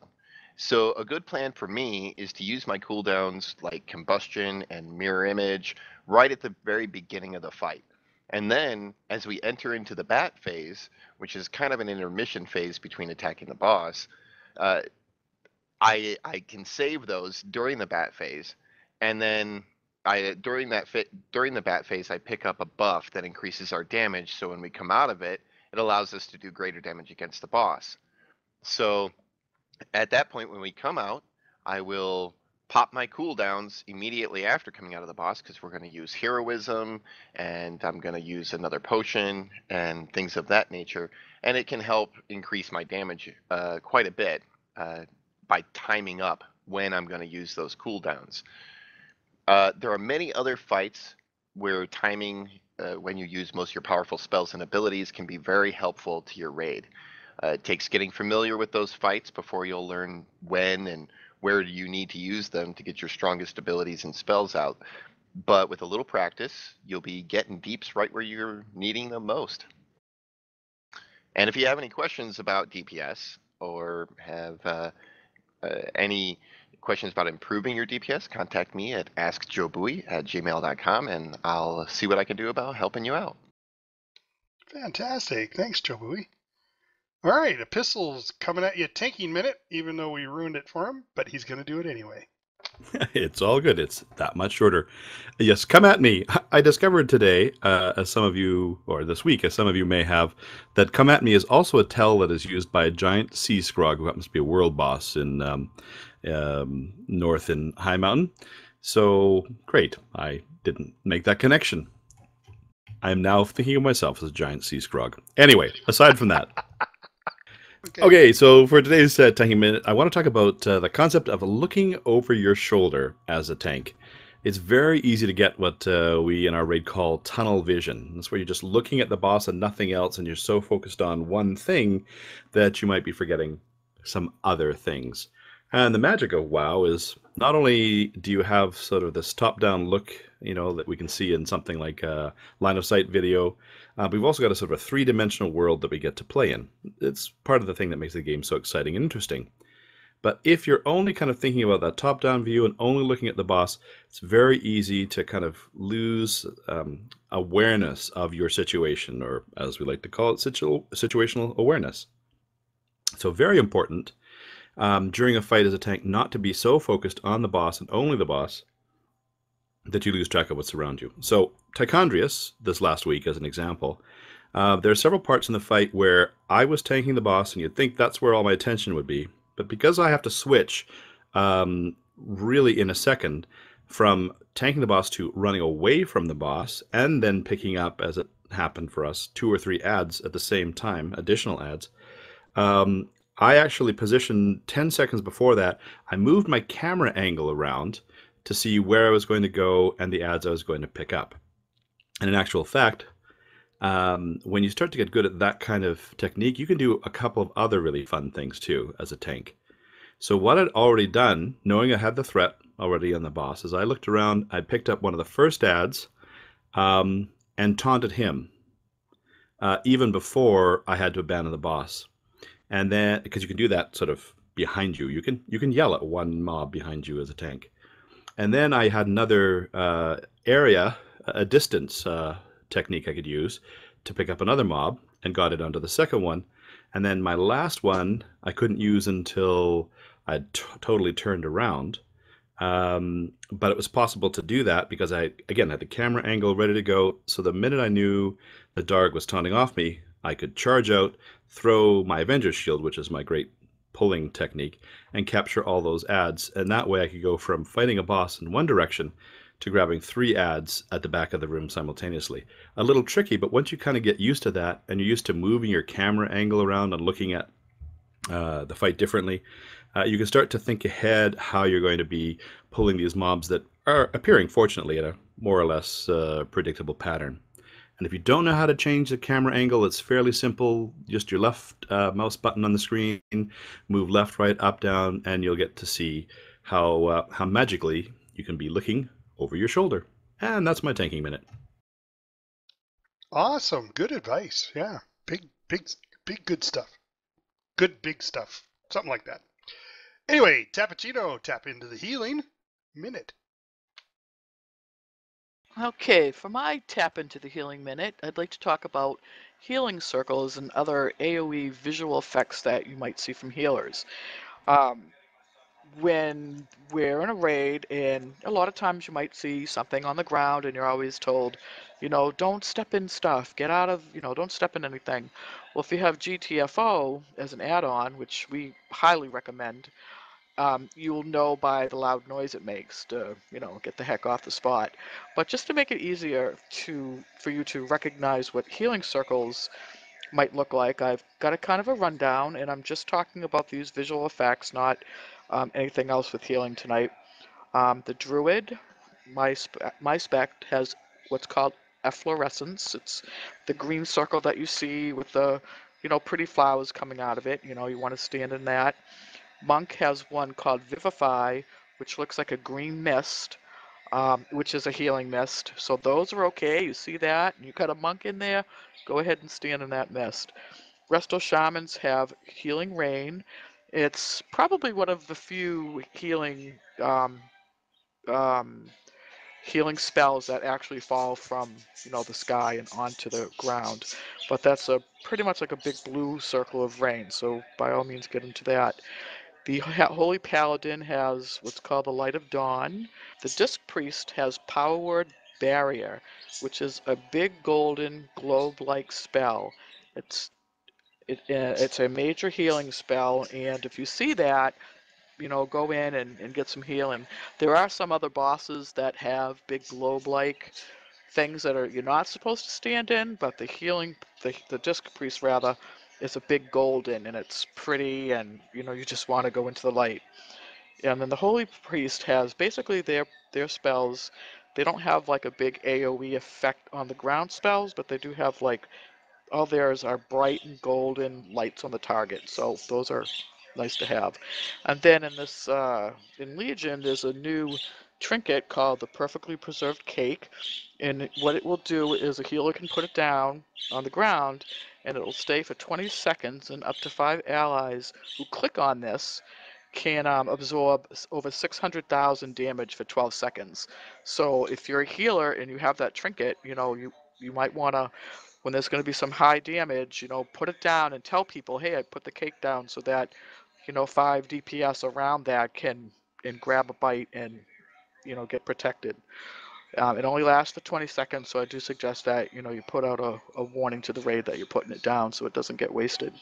So a good plan for me is to use my cooldowns like combustion and mirror image right at the very beginning of the fight. And then as we enter into the bat phase, which is kind of an intermission phase between attacking the boss, uh, I I can save those during the bat phase, and then I during that fit during the bat phase I pick up a buff that increases our damage. So when we come out of it, it allows us to do greater damage against the boss. So at that point, when we come out, I will pop my cooldowns immediately after coming out of the boss because we're going to use heroism and I'm going to use another potion and things of that nature. And it can help increase my damage uh, quite a bit uh, by timing up when I'm going to use those cooldowns. Uh, there are many other fights where timing uh, when you use most of your powerful spells and abilities can be very helpful to your raid. Uh, it takes getting familiar with those fights before you'll learn when and where you need to use them to get your strongest abilities and spells out. But with a little practice, you'll be getting deeps right where you're needing them most. And if you have any questions about DPS or have uh, any questions about improving your DPS, contact me at askjoebowie at gmail.com and I'll see what I can do about helping you out. Fantastic. Thanks, Jobui. All right, Epistle's coming at you tanking minute, even though we ruined it for him, but he's going to do it anyway. it's all good. It's that much shorter. Yes, come at me. I discovered today, uh, as some of you, or this week, as some of you may have, that come at me is also a tell that is used by a giant sea scrog who happens to be a world boss in um, um, north in High Mountain. So great. I didn't make that connection. I'm now thinking of myself as a giant sea scrog. Anyway, aside from that. Okay. Okay, so for today's uh, tanking minute, I want to talk about uh, the concept of looking over your shoulder as a tank. It's very easy to get what uh, we in our raid call tunnel vision. That's where you're just looking at the boss and nothing else, and you're so focused on one thing that you might be forgetting some other things. And the magic of WoW is not only do you have sort of this top-down look, you know, that we can see in something like a line of sight video, uh, we've also got a sort of a three-dimensional world that we get to play in. It's part of the thing that makes the game so exciting and interesting. But if you're only kind of thinking about that top-down view and only looking at the boss, it's very easy to kind of lose um, awareness of your situation, or as we like to call it, situ- situational awareness. So very important um, during a fight as a tank not to be so focused on the boss and only the boss that you lose track of what's around you. So Tichondrius, this last week as an example, uh, there are several parts in the fight where I was tanking the boss and you'd think that's where all my attention would be. But because I have to switch um, really in a second from tanking the boss to running away from the boss and then picking up, as it happened for us, two or three ads at the same time, additional ads, um, I actually positioned 10 seconds before that. I moved my camera angle around to see where I was going to go and the ads I was going to pick up. And in actual fact, um, when you start to get good at that kind of technique, you can do a couple of other really fun things too as a tank. So what I'd already done, knowing I had the threat already on the boss, is I looked around, I picked up one of the first ads um, and taunted him, uh, even before I had to abandon the boss and then because you can do that sort of behind you you can you can yell at one mob behind you as a tank and then i had another uh, area a distance uh, technique i could use to pick up another mob and got it onto the second one. And then my last one i couldn't use until i t- totally turned around. Um, but it was possible to do that because i again had the camera angle ready to go. So the minute i knew the dark was taunting off me I could charge out, throw my Avenger's Shield, which is my great pulling technique, and capture all those ads. And that way I could go from fighting a boss in one direction to grabbing three ads at the back of the room simultaneously. A little tricky, but once you kind of get used to that and you're used to moving your camera angle around and looking at uh, the fight differently, uh, you can start to think ahead how you're going to be pulling these mobs that are appearing, fortunately, at a more or less uh, predictable pattern. And if you don't know how to change the camera angle, it's fairly simple. Just your left uh, mouse button on the screen, move left, right, up, down, and you'll get to see how uh, how magically you can be looking over your shoulder. And that's my tanking minute. Awesome. Good advice. Yeah. Big, big, big good stuff. Good big stuff. Something like that. Anyway, Tapachino, tap into the healing minute. Okay, for my tap into the healing minute, I'd like to talk about healing circles and other AoE visual effects that you might see from healers. Um, when we're in a raid, and a lot of times you might see something on the ground, and you're always told, you know, don't step in stuff, get out of, you know, don't step in anything. Well, if you have GTFO as an add on, which we highly recommend, um, you'll know by the loud noise it makes to, you know, get the heck off the spot. But just to make it easier to for you to recognize what healing circles might look like, I've got a kind of a rundown, and I'm just talking about these visual effects, not um, anything else with healing tonight. Um, the Druid, my, spe my spec, has what's called efflorescence. It's the green circle that you see with the, you know, pretty flowers coming out of it. You know, you want to stand in that. Monk has one called Vivify, which looks like a green mist, um, which is a healing mist. So those are okay. You see that? You got a monk in there. Go ahead and stand in that mist. Resto shamans have healing rain. It's probably one of the few healing um, um, healing spells that actually fall from you know the sky and onto the ground. But that's a pretty much like a big blue circle of rain. So by all means, get into that. The Holy Paladin has what's called the Light of Dawn. The Disc Priest has Power Word Barrier, which is a big golden globe-like spell. It's it, uh, it's a major healing spell, and if you see that, you know, go in and, and get some healing. There are some other bosses that have big globe-like things that are you're not supposed to stand in, but the healing, the, the disc priest rather, is a big golden, and it's pretty, and you know, you just want to go into the light. And then the holy priest has basically their their spells. They don't have like a big AOE effect on the ground spells, but they do have like all theirs are bright and golden lights on the target. So those are nice to have. And then in this uh, in Legion, there's a new trinket called the Perfectly Preserved Cake. And what it will do is a healer can put it down on the ground, and it will stay for 20 seconds, and up to five allies who click on this can um, absorb over 600,000 damage for 12 seconds. So if you're a healer and you have that trinket, you know you you might want to when there's going to be some high damage, you know, put it down and tell people, hey, I put the cake down so that, you know, five DPS around that can and grab a bite and, you know, get protected. Um, it only lasts for 20 seconds, so I do suggest that you know you put out a, a, warning to the raid that you're putting it down so it doesn't get wasted.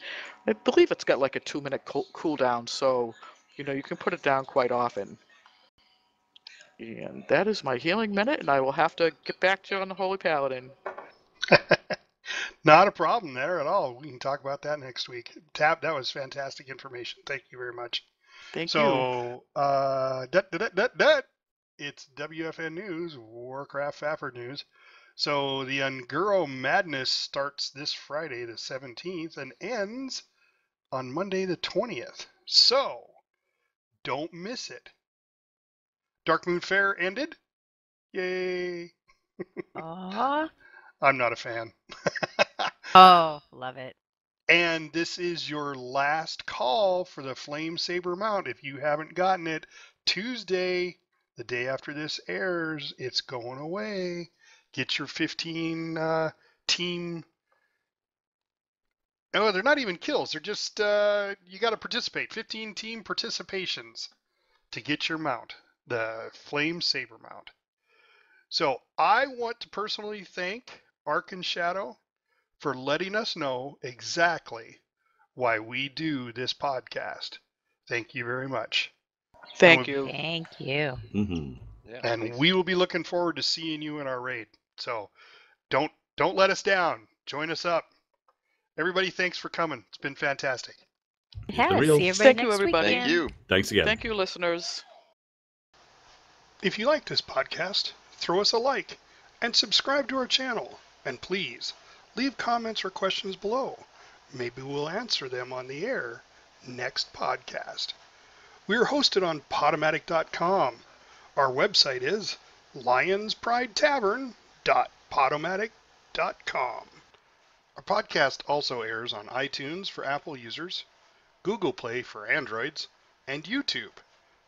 I believe it's got like a two minute cooldown, so you know you can put it down quite often. And that is my healing minute, and I will have to get back to you on the Holy Paladin. Not a problem there at all. We can talk about that next week. Tap, that was fantastic information. Thank you very much. Thank so, you. So, uh, that, that, that, that, it's WFN News, Warcraft Faffard News. So, the Un'Goro Madness starts this Friday, the 17th, and ends on Monday, the 20th. So, don't miss it. Darkmoon Faire ended. Yay. Aww. I'm not a fan. oh, love it. And this is your last call for the Flame Saber mount. If you haven't gotten it, Tuesday, the day after this airs, it's going away. Get your 15 uh, team. Oh, they're not even kills. They're just uh, you got to participate. 15 team participations to get your mount, the Flame Saber mount. So I want to personally thank Archon Shadow, for letting us know exactly why we do this podcast. Thank you very much. Thank you. Thank you. Mm-hmm. Yeah, and thanks. we will be looking forward to seeing you in our raid. So don't don't let us down. Join us up. Everybody, thanks for coming. It's been fantastic. It has. See everybody Thank you, everybody. Weekend. Thank you. Thanks again. Thank you, listeners. If you like this podcast, throw us a like and subscribe to our channel. And please, leave comments or questions below. Maybe we'll answer them on the air next podcast. We are hosted on Podomatic.com. Our website is lionsprideTavern.podomatic.com. Our podcast also airs on iTunes for Apple users, Google Play for Androids, and YouTube.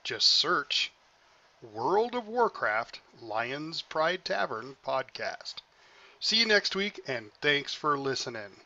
Just search World of Warcraft Lions Pride Tavern Podcast. See you next week, and thanks for listening.